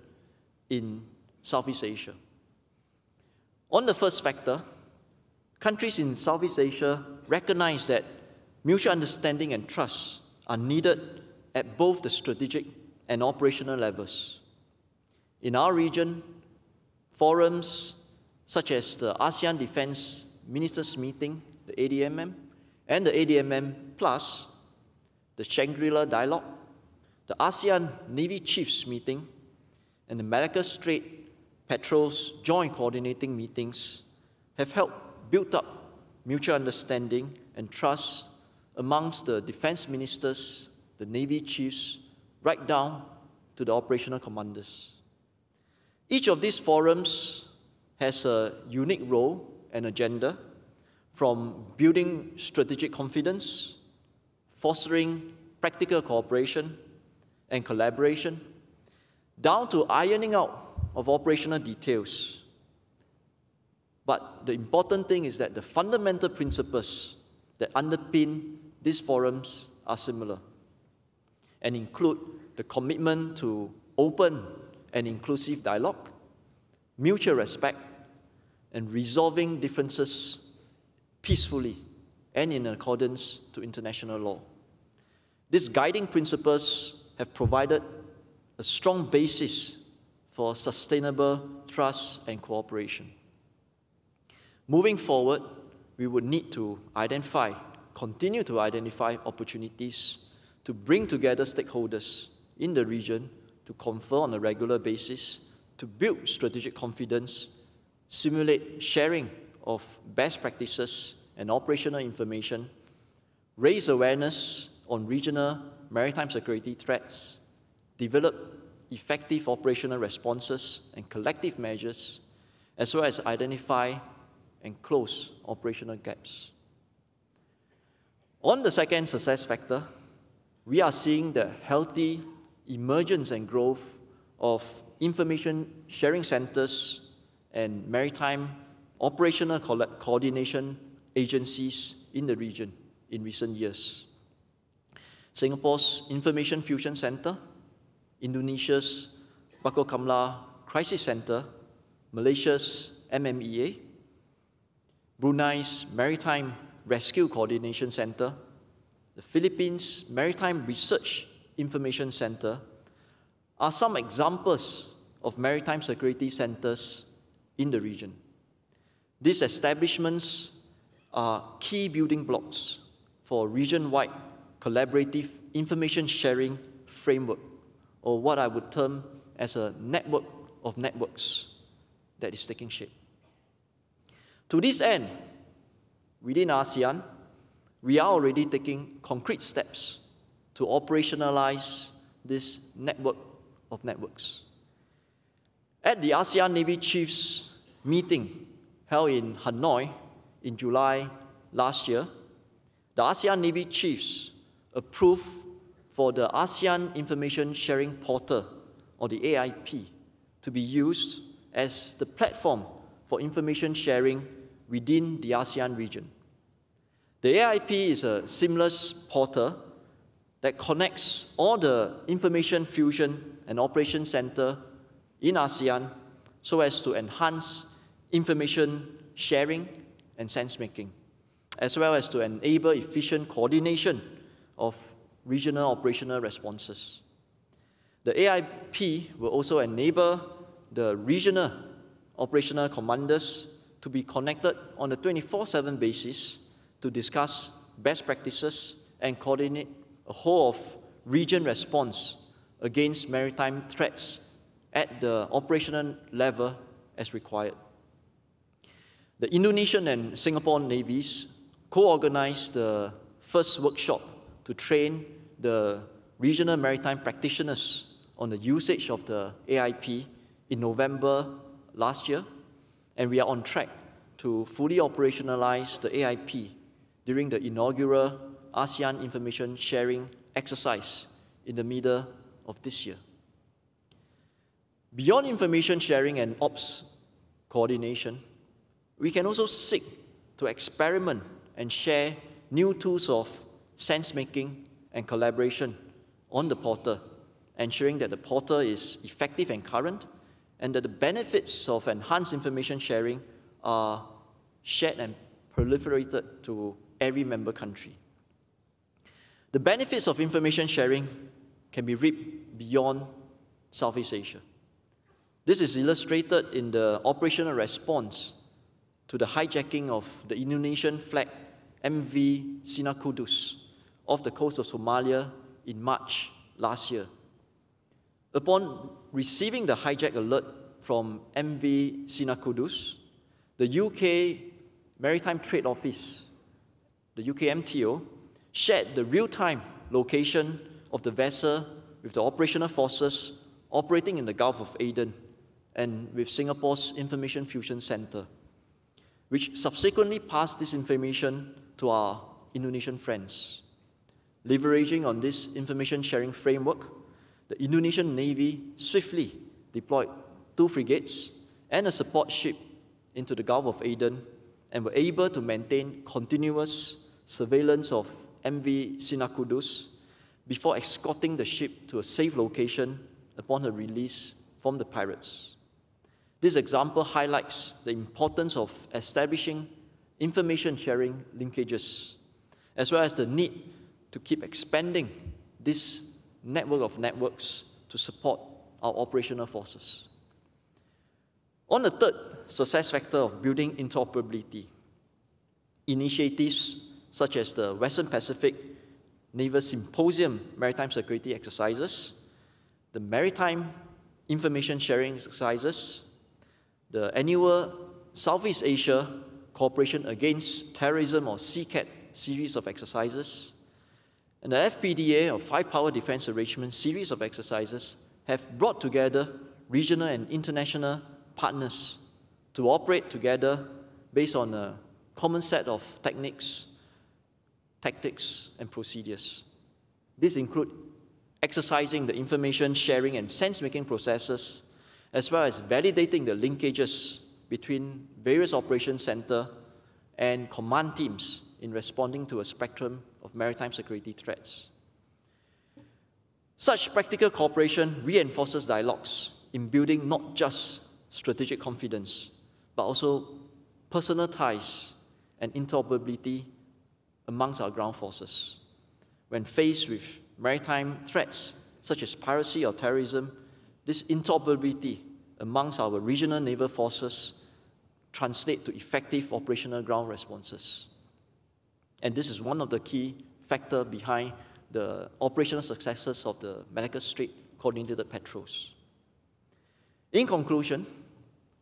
in Southeast Asia. On the first factor, countries in Southeast Asia recognize that mutual understanding and trust are needed at both the strategic and operational levels. In our region, forums such as the ASEAN Defense Ministers Meeting, the ADMM, and the ADMM Plus, the Shangri-La Dialogue, the ASEAN Navy Chiefs Meeting, and the Malacca Strait Patrols Joint Coordinating Meetings have helped build up mutual understanding and trust amongst the defense ministers the Navy chiefs, right down to the operational commanders. Each of these forums has a unique role and agenda from building strategic confidence, fostering practical cooperation and collaboration, down to ironing out of operational details. But the important thing is that the fundamental principles that underpin these forums are similar and include the commitment to open and inclusive dialogue, mutual respect, and resolving differences peacefully and in accordance to international law. These guiding principles have provided a strong basis for sustainable trust and cooperation. Moving forward, we would need to identify, continue to identify opportunities to bring together stakeholders in the region to confer on a regular basis, to build strategic confidence, simulate sharing of best practices and operational information, raise awareness on regional maritime security threats, develop effective operational responses and collective measures, as well as identify and close operational gaps. On the second success factor, we are seeing the healthy emergence and growth of information sharing centers and maritime operational co coordination agencies in the region in recent years. Singapore's Information Fusion Center, Indonesia's Bakorkamla Crisis Center, Malaysia's MMEA, Brunei's Maritime Rescue Coordination Center, the Philippines Maritime Research Information Center are some examples of maritime security centers in the region. These establishments are key building blocks for a region-wide collaborative information sharing framework, or what I would term as a network of networks that is taking shape. To this end, within ASEAN, we are already taking concrete steps to operationalize this network of networks. At the ASEAN Navy Chiefs meeting held in Hanoi in July last year, the ASEAN Navy Chiefs approved for the ASEAN Information Sharing Portal, or the AIP, to be used as the platform for information sharing within the ASEAN region. The AIP is a seamless portal that connects all the information fusion and operation center in ASEAN so as to enhance information sharing and sense making, as well as to enable efficient coordination of regional operational responses. The AIP will also enable the regional operational commanders to be connected on a 24 7 basis to discuss best practices and coordinate a whole of region response against maritime threats at the operational level as required. The Indonesian and Singapore navies co-organized the first workshop to train the regional maritime practitioners on the usage of the AIP in November last year, and we are on track to fully operationalize the AIP during the inaugural ASEAN information sharing exercise in the middle of this year. Beyond information sharing and ops coordination, we can also seek to experiment and share new tools of sense making and collaboration on the portal, ensuring that the portal is effective and current, and that the benefits of enhanced information sharing are shared and proliferated to every member country. The benefits of information sharing can be reaped beyond Southeast Asia. This is illustrated in the operational response to the hijacking of the Indonesian flag MV Sinar Kudus off the coast of Somalia in March last year. Upon receiving the hijack alert from MV Sinar Kudus, the UK Maritime Trade Office, the UK MTO, shared the real time location of the vessel with the operational forces operating in the Gulf of Aden and with Singapore's Information Fusion Center, which subsequently passed this information to our Indonesian friends. Leveraging on this information sharing framework, the Indonesian Navy swiftly deployed two frigates and a support ship into the Gulf of Aden and were able to maintain continuous surveillance of MV Sinar Kudus before escorting the ship to a safe location upon her release from the pirates. This example highlights the importance of establishing information sharing linkages, as well as the need to keep expanding this network of networks to support our operational forces. On the third success factor of building interoperability, initiatives such as the Western Pacific Naval Symposium Maritime Security Exercises, the Maritime Information Sharing Exercises, the annual Southeast Asia Cooperation Against Terrorism or SEACAT series of exercises, and the FPDA or Five Power Defense Arrangement series of exercises have brought together regional and international partners to operate together based on a common set of techniques, tactics, and procedures. These include exercising the information sharing and sense-making processes, as well as validating the linkages between various operations center and command teams in responding to a spectrum of maritime security threats. Such practical cooperation reinforces dialogues in building not just strategic confidence, but also personal ties and interoperability amongst our ground forces. When faced with maritime threats such as piracy or terrorism, this interoperability amongst our regional naval forces translate to effective operational ground responses. And this is one of the key factors behind the operational successes of the Malacca Strait Coordinated Patrols. In conclusion,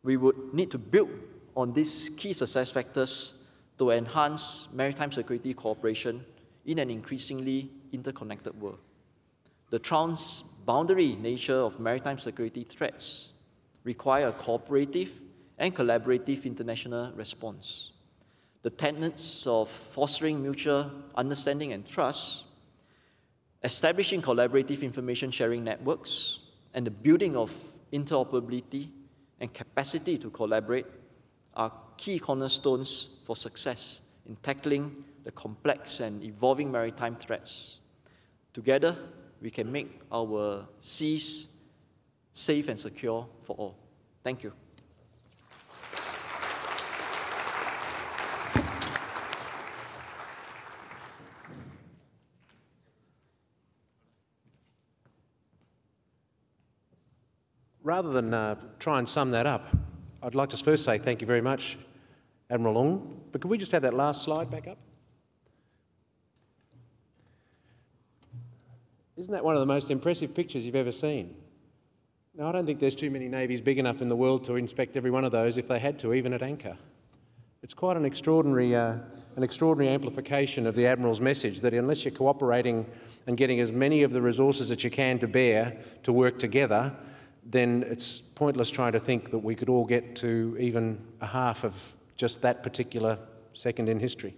we would need to build on these key success factors to enhance maritime security cooperation in an increasingly interconnected world. The transboundary nature of maritime security threats require a cooperative and collaborative international response the tenets of fostering mutual understanding and trust, establishing collaborative information sharing networks, and the building of interoperability and capacity to collaborate are key cornerstones for success in tackling the complex and evolving maritime threats. Together, we can make our seas safe and secure for all. Thank you.
Rather than uh, try and sum that up, I'd like to first say thank you very much, Admiral Ng. But could we just have that last slide back up? Isn't that one of the most impressive pictures you've ever seen? Now, I don't think there's too many navies big enough in the world to inspect every one of those if they had to, even at anchor. It's quite an extraordinary, uh, an extraordinary amplification of the Admiral's message that unless you're cooperating and getting as many of the resources that you can to bear to work together, then it's pointless trying to think that we could all get to even a half of just that particular second in history.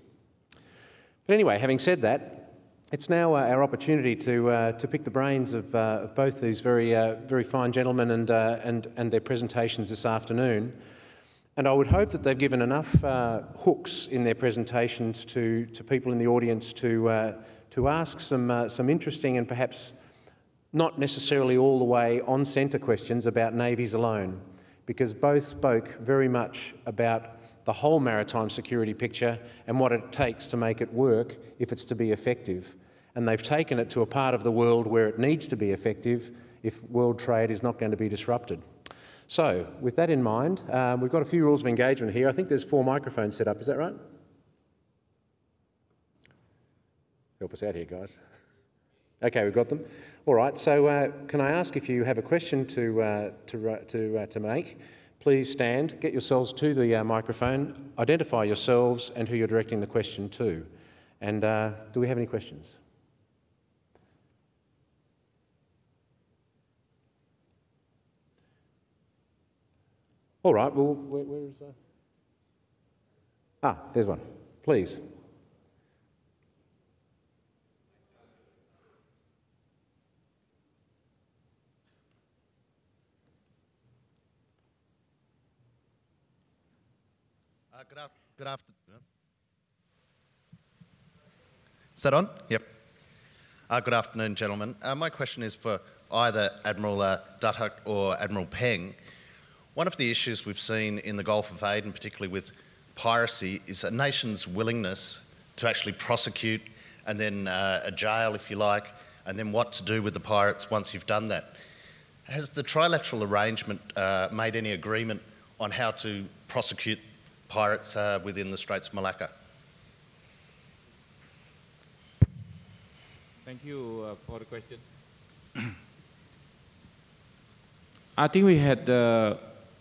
But anyway, having said that, it's now uh, our opportunity to, uh, to pick the brains of, uh, of both these very, uh, very fine gentlemen and, uh, and, and their presentations this afternoon. And I would hope that they've given enough uh, hooks in their presentations to, to people in the audience to, to ask some, some interesting and perhaps not necessarily all the way on centre questions about navies alone, because both spoke very much about the whole maritime security picture and what it takes to make it work if it's to be effective. And they've taken it to a part of the world where it needs to be effective if world trade is not going to be disrupted. So, with that in mind, um, we've got a few rules of engagement here. I think there's four microphones set up, is that right? Help us out here, guys. Okay, we've got them. All right, so uh, can I ask if you have a question to, uh, to, uh, to, uh, to make? Please stand, get yourselves to the uh, microphone, identify yourselves and who you're directing the question to. And uh, do we have any questions? All right, well, where, where is that? Ah, there's one. Please.
Good, afternoon. Is that on? Yep. Uh, good afternoon, gentlemen. Uh, my question is for either Admiral uh, Datuk or Admiral Peng. One of the issues we've seen in the Gulf of Aden, particularly with piracy, is a nation's willingness to actually prosecute and then uh, a jail, if you like, and then what to do with the pirates once you've done that. Has the trilateral arrangement uh, made any agreement on how to prosecute pirates uh, within the Straits of Malacca?
Thank you uh, for the question. I think we had uh,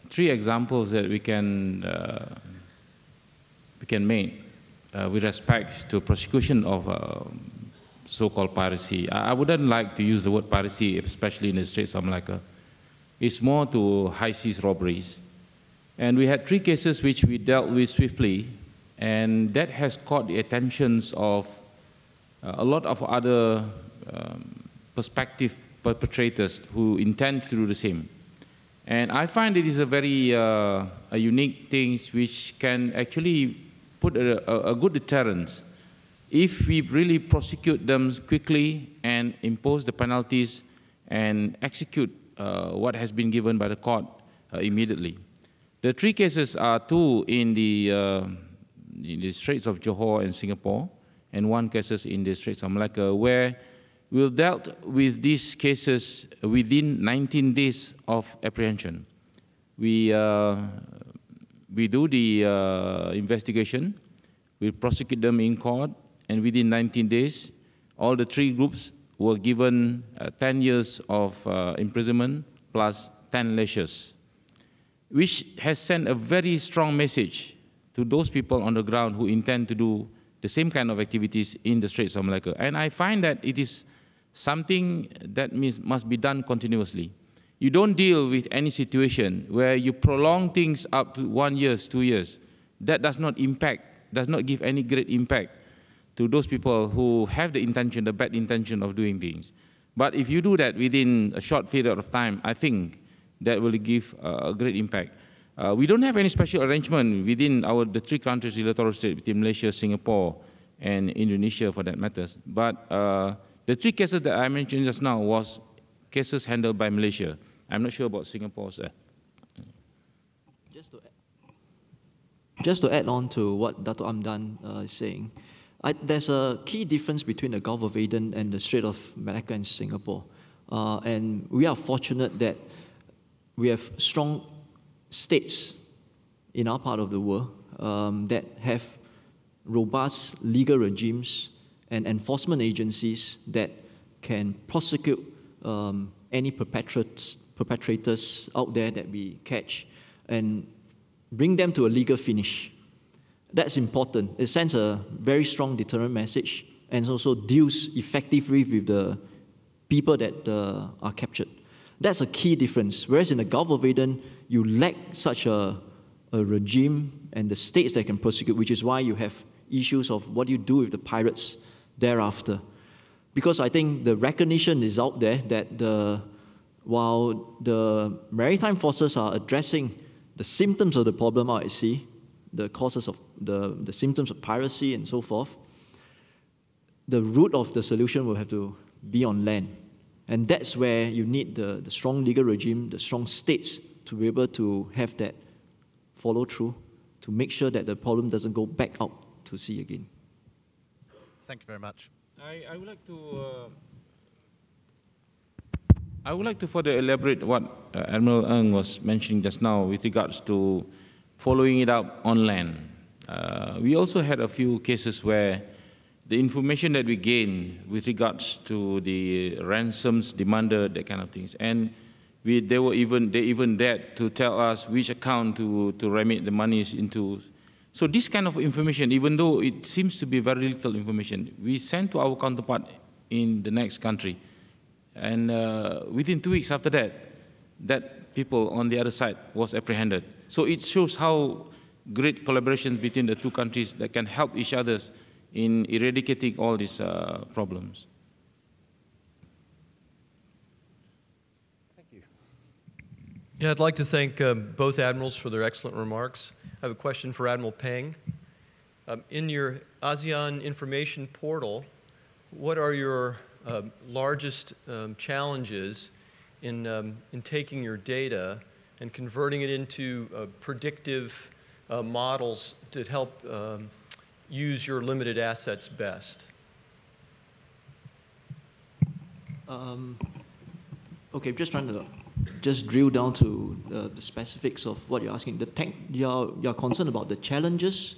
three examples that we can uh, we can make uh, with respect to prosecution of uh, so-called piracy. I, I, wouldn't like to use the word piracy, especially in the Straits of Malacca. It's more to high seas robberies. And we had three cases which we dealt with swiftly, and that has caught the attentions of uh, a lot of other um, prospective perpetrators who intend to do the same. And I find it is a very uh, a unique thing which can actually put a, a, a, good deterrent if we really prosecute them quickly and impose the penalties and execute uh, what has been given by the court uh, immediately. The three cases are two in the, uh, in the Straits of Johor and Singapore, and one cases in the Straits of Malacca, where we dealt with these cases within 19 days of apprehension. We, uh, we do the uh, investigation, we prosecute them in court, and within 19 days, all the three groups were given uh, 10 years of uh, imprisonment plus 10 lashes, which has sent a very strong message to those people on the ground who intend to do the same kind of activities in the Straits of Malacca. And I find that it is something that must be done continuously. You don't deal with any situation where you prolong things up to one year, two years. That does not impact, does not give any great impact to those people who have the intention, the bad intention of doing things. But if you do that within a short period of time, I think that will give a great impact. Uh, we don't have any special arrangement within our the three countries, the Torres Strait, between Malaysia, Singapore, and Indonesia for that matters. But uh, the three cases that I mentioned just now was cases handled by Malaysia. I'm not sure about Singapore's. Uh,
just, to add, just to add on to what Dato Amdan uh, is saying, I, there's a key difference between the Gulf of Aden and the Strait of Malacca in Singapore. Uh, and we are fortunate that we have strong states in our part of the world um, that have robust legal regimes and enforcement agencies that can prosecute um, any perpetrators, perpetrators out there that we catch and bring them to a legal finish. That's important. It sends a very strong deterrent message and also deals effectively with the people that uh, are captured. That's a key difference. Whereas in the Gulf of Aden, you lack such a, a regime and the states that can prosecute, which is why you have issues of what you do with the pirates thereafter. Because I think the recognition is out there that the, while the maritime forces are addressing the symptoms of the problem out at sea, the causes of the, the symptoms of piracy and so forth, the root of the solution will have to be on land. And that's where you need the, the strong legal regime, the strong states to be able to have that follow through to make sure that the problem doesn't go back out to sea again.
Thank you very much.
I, I would like to. Uh, I would like to further elaborate what uh, Admiral Ng was mentioning just now with regards to following it up on land. Uh, we also had a few cases where the information that we gain with regards to the ransoms demanded, that kind of things, and we, they were even they even dared to tell us which account to to remit the monies into so this kind of information, even though it seems to be very little information, we sent to our counterpart in the next country. And uh, within two weeks after that, that people on the other side was apprehended. So it shows how great collaboration between the two countries that can help each other in eradicating all these uh, problems.
Thank you.
Yeah, I'd like to thank um, both admirals for their excellent remarks. I have a question for Admiral Peng. Um, in your ASEAN information portal, what are your uh, largest um, challenges in, um, in taking your data and converting it into uh, predictive uh, models to help um, use your limited assets best?
Um, okay, just trying to just drill down to uh, the specifics of what you're asking. The tech, you're, you're concerned about the challenges.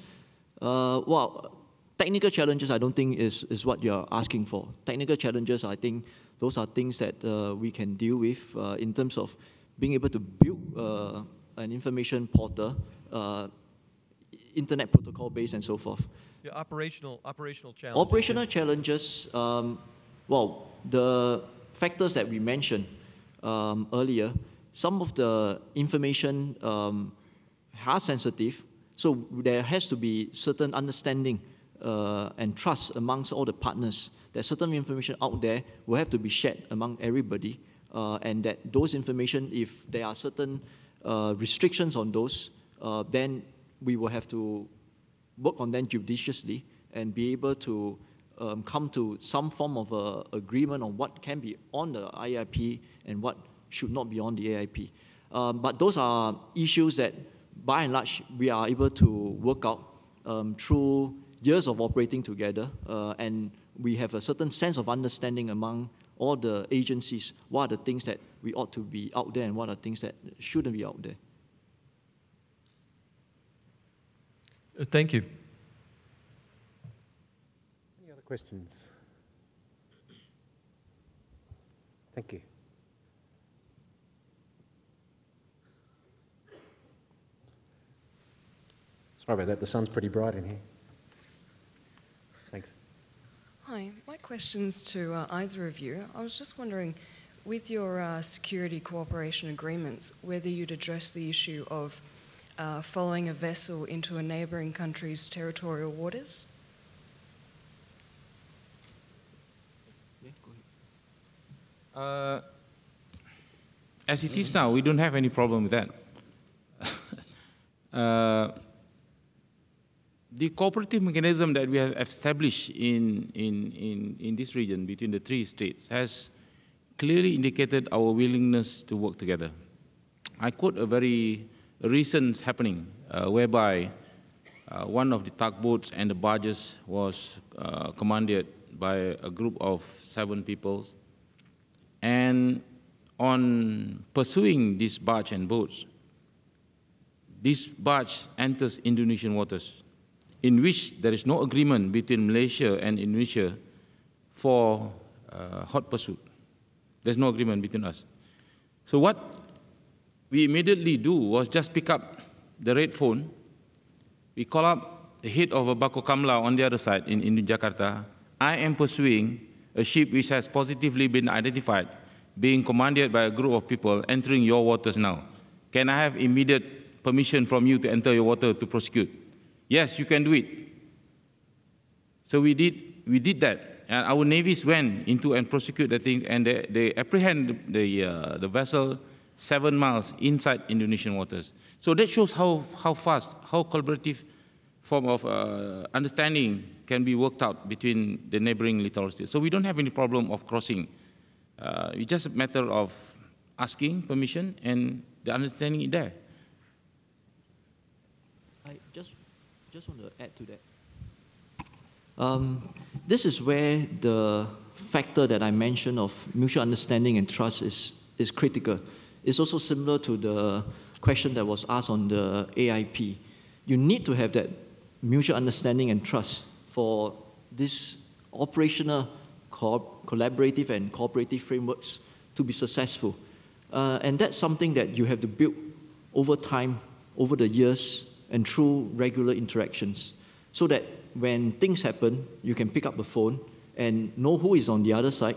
Uh, well, technical challenges, I don't think is, is what you're asking for. Technical challenges, I think those are things that uh, we can deal with uh, in terms of being able to build uh, an information portal, uh, internet protocol based and so forth.
Yeah, operational, operational challenges.
Operational challenges, um, well, the factors that we mentioned um, earlier, some of the information um, are sensitive, so there has to be certain understanding uh, and trust amongst all the partners that certain information out there will have to be shared among everybody uh, and that those information, if there are certain uh, restrictions on those, uh, then we will have to work on them judiciously and be able to um, come to some form of a agreement on what can be on the AIP and what should not be on the AIP. Um, but those are issues that, by and large, we are able to work out um, through years of operating together, uh, and we have a certain sense of understanding among all the agencies what are the things that we ought to be out there and what are things that shouldn't be out there.
Uh, thank you.
Any other questions? Thank you. Sorry about that, the sun's pretty bright in here. Thanks.
Hi, my question's to uh, either of you. I was just wondering, with your uh, security cooperation agreements, whether you'd address the issue of uh, following a vessel into a neighbouring country's territorial waters?
Uh, as it is now, we don't have any problem with that. uh, the cooperative mechanism that we have established in, in, in, in this region between the three states has clearly indicated our willingness to work together. I quote a very recent happening uh, whereby uh, one of the tugboats and the barges was uh, commanded by a group of seven people. And on pursuing this barge and boats, this barge enters Indonesian waters in which there is no agreement between Malaysia and Indonesia for uh, hot pursuit. There's no agreement between us. So what we immediately do was just pick up the red phone. We call up the head of a Bakorkamla on the other side in, in Jakarta. I am pursuing a ship which has positively been identified, being commanded by a group of people entering your waters now. Can I have immediate permission from you to enter your water to prosecute? Yes, you can do it. So we did, we did that. And our navies went into and prosecute the thing, and they, they apprehend the, uh, the vessel seven miles inside Indonesian waters. So that shows how, how fast, how collaborative form of uh, understanding can be worked out between the neighboring littoral states. So we don't have any problem of crossing. Uh, it's just a matter of asking permission and the understanding is there.
I just just want to add to that. Um, this is where the factor that I mentioned of mutual understanding and trust is, is critical. It's also similar to the question that was asked on the AIP. You need to have that mutual understanding and trust for this operational, co collaborative, and cooperative frameworks to be successful. Uh, and that's something that you have to build over time, over the years, and through regular interactions so that when things happen, you can pick up the phone and know who is on the other side,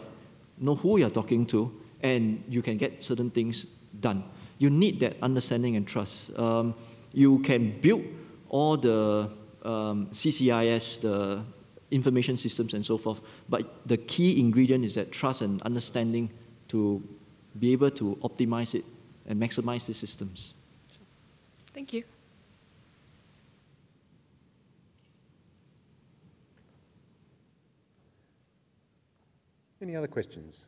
know who you're talking to, and you can get certain things done. You need that understanding and trust. Um, you can build all the um, CCIS, the information systems and so forth, but the key ingredient is that trust and understanding to be able to optimize it and maximize the systems.
Thank you.
Any other questions?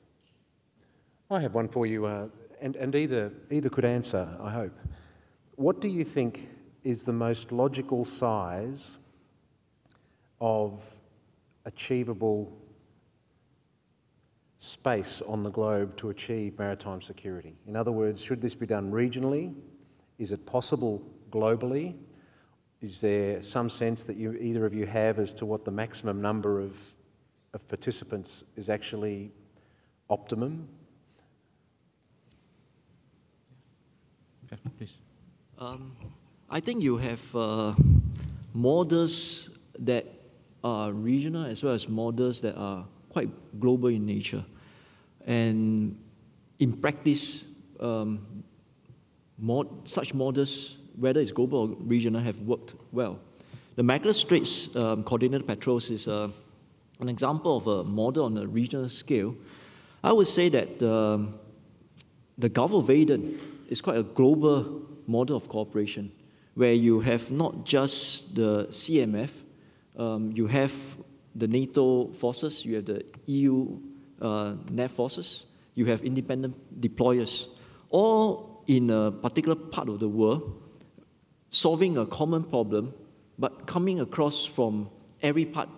I have one for you, uh, and, and either, either could answer, I hope. What do you think is the most logical size of achievable space on the globe to achieve maritime security? In other words, should this be done regionally? Is it possible globally? Is there some sense that you, either of you have as to what the maximum number of, of participants is actually optimum?
Okay, please.
Um, I think you have uh, models that are regional as well as models that are quite global in nature. And in practice, um, mod, such models, whether it's global or regional, have worked well. The Malacca Straits um, Coordinated Patrols is uh, an example of a model on a regional scale. I would say that um, the Gulf of Aden is quite a global model of cooperation where you have not just the CMF, um, you have the NATO forces, you have the EU uh, NAV forces, you have independent deployers, all in a particular part of the world, solving a common problem, but coming across from every part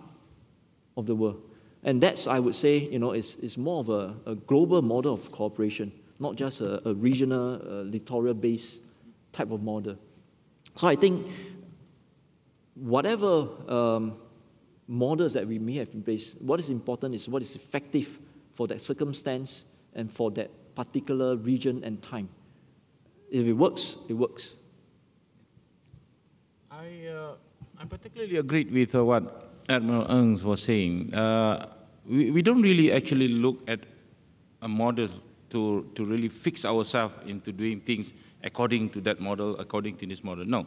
of the world. And that's, I would say, you know, is, is more of a, a global model of cooperation, not just a, a regional, uh, littoral-based type of model. So I think whatever um, models that we may have in place, what is important is what is effective for that circumstance and for that particular region and time. If it works, it works.
I, uh, I particularly agreed with uh, what Admiral Ernst was saying. Uh, we, we don't really actually look at a model to, to really fix ourselves into doing things according to that model, according to this model. No.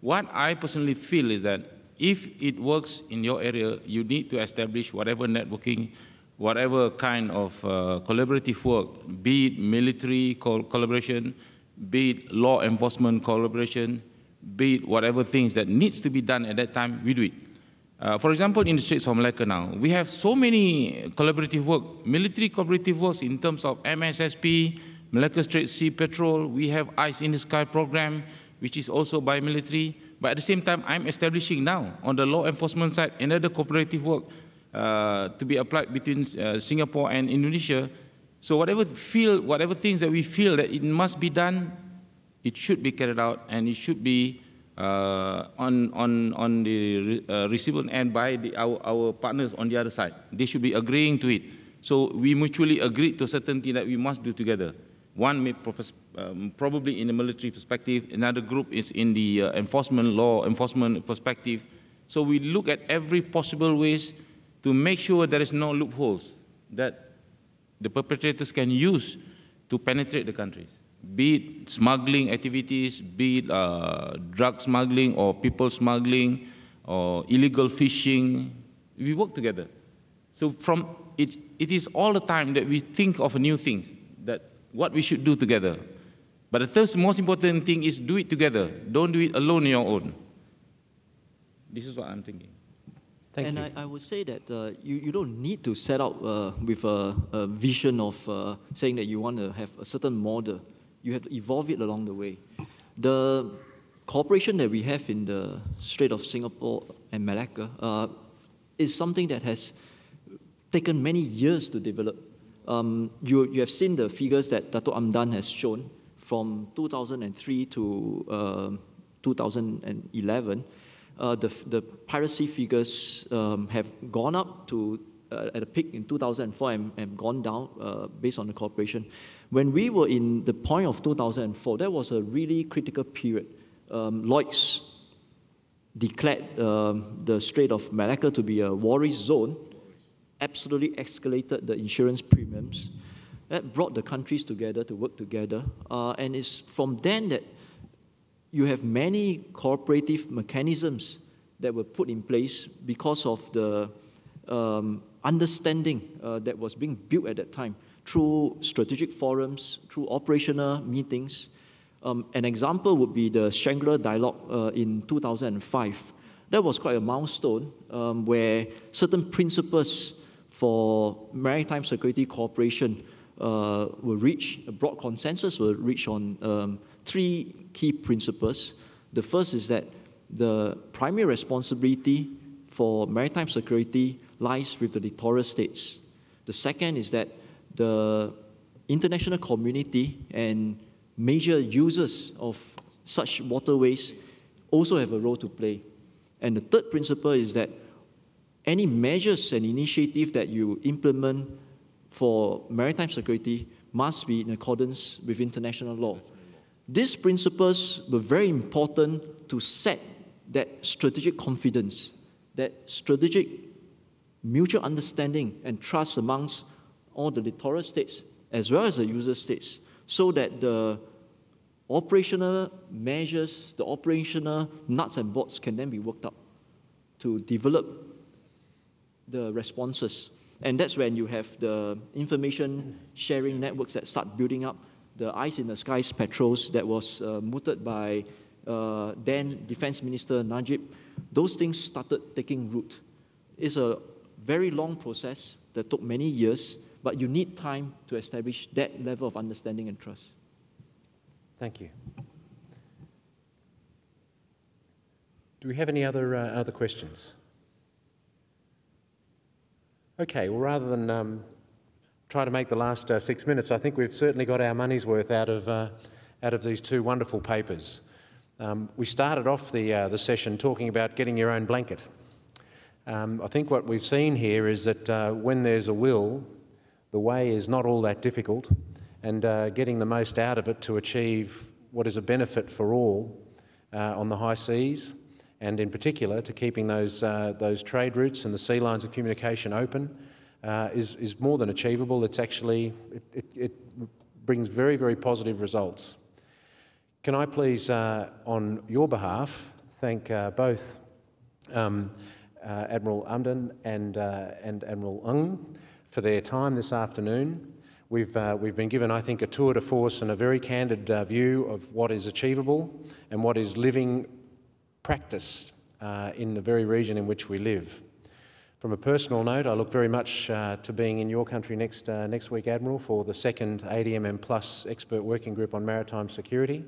What I personally feel is that if it works in your area, you need to establish whatever networking, whatever kind of uh, collaborative work, be it military co collaboration, be it law enforcement collaboration, be it whatever things that needs to be done at that time, we do it. Uh, for example, in the Straits of Malacca now, we have so many collaborative work, military collaborative works in terms of MSSP, Malacca Strait Sea Patrol, we have Eyes in the Sky program, which is also by military. But at the same time, I'm establishing now on the law enforcement side another cooperative work uh, to be applied between uh, Singapore and Indonesia. So whatever feel, whatever things that we feel that it must be done, it should be carried out and it should be uh, on, on, on the uh, receiver end by the, our, our partners on the other side. They should be agreeing to it. So we mutually agree to certain thing that we must do together. One may um, probably in the military perspective, another group is in the uh, enforcement law enforcement perspective. So we look at every possible ways to make sure there is no loopholes that the perpetrators can use to penetrate the countries, be it smuggling activities, be it uh, drug smuggling or people smuggling or illegal fishing. We work together. So from it, it is all the time that we think of new things that what we should do together. But the third most important thing is do it together. Don't do it alone on your own. This is what I'm thinking.
Thank and you. I, I would say that uh, you, you don't need to set out uh, with a, a, vision of uh, saying that you want to have a certain model. You have to evolve it along the way. The cooperation that we have in the Strait of Singapore and Malacca uh, is something that has taken many years to develop. Um, you, you have seen the figures that Dato Amdan has shown from 2003 to uh, 2011. Uh, the, the piracy figures um, have gone up to uh, at a peak in 2004 and, and gone down uh, based on the cooperation. When we were in the point of 2004, that was a really critical period. Um, Lloyd's declared um, the Strait of Malacca to be a war risk zone absolutely escalated the insurance premiums. That brought the countries together to work together. Uh, and it's from then that you have many cooperative mechanisms that were put in place because of the um, understanding uh, that was being built at that time through strategic forums, through operational meetings. Um, an example would be the Shangri-La Dialogue uh, in 2005. That was quite a milestone um, where certain principles for maritime security cooperation uh, were reached, a broad consensus was reached on um, three key principles. The first is that the primary responsibility for maritime security lies with the littoral states. The second is that the international community and major users of such waterways also have a role to play. And the third principle is that any measures and initiative that you implement for maritime security must be in accordance with international law. These principles were very important to set that strategic confidence, that strategic mutual understanding and trust amongst all the littoral states as well as the user states so that the operational measures, the operational nuts and bolts can then be worked out to develop the responses. And that's when you have the information sharing networks that start building up. The Eyes in the Skies patrols that was uh, mooted by uh, then Defense Minister Najib, those things started taking root. It's a very long process that took many years, but you need time to establish that level of understanding and trust.
Thank you. Do we have any other, uh, other questions? Okay, well, rather than um, try to make the last uh, six minutes, I think we've certainly got our money's worth out of, uh, out of these two wonderful papers. Um, we started off the, uh, the session talking about getting your own blanket. Um, I think what we've seen here is that uh, when there's a will, the way is not all that difficult and uh, getting the most out of it to achieve what is a benefit for all uh, on the high seas, and in particular to keeping those, uh, those trade routes and the sea lines of communication open, uh, is, is more than achievable. It's actually, it, it, it, brings very, very positive results. Can I please, uh, on your behalf, thank uh, both um, Admiral Amdan and, and Admiral Ng for their time this afternoon. We've, uh, we've been given, I think, a tour de force and a very candid uh, view of what is achievable and what is living practice uh, in the very region in which we live. From a personal note, I look very much uh, to being in your country next, uh, next week, Admiral, for the second ADMM Plus expert working group on maritime security.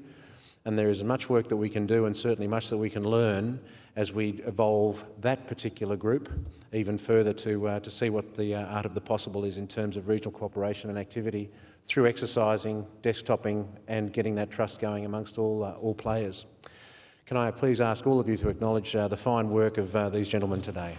And there is much work that we can do and certainly much that we can learn as we evolve that particular group even further to, uh, to see what the uh, art of the possible is in terms of regional cooperation and activity through exercising, desktopping and getting that trust going amongst all, uh, all players. Can I please ask all of you to acknowledge uh, the fine work of uh, these gentlemen today?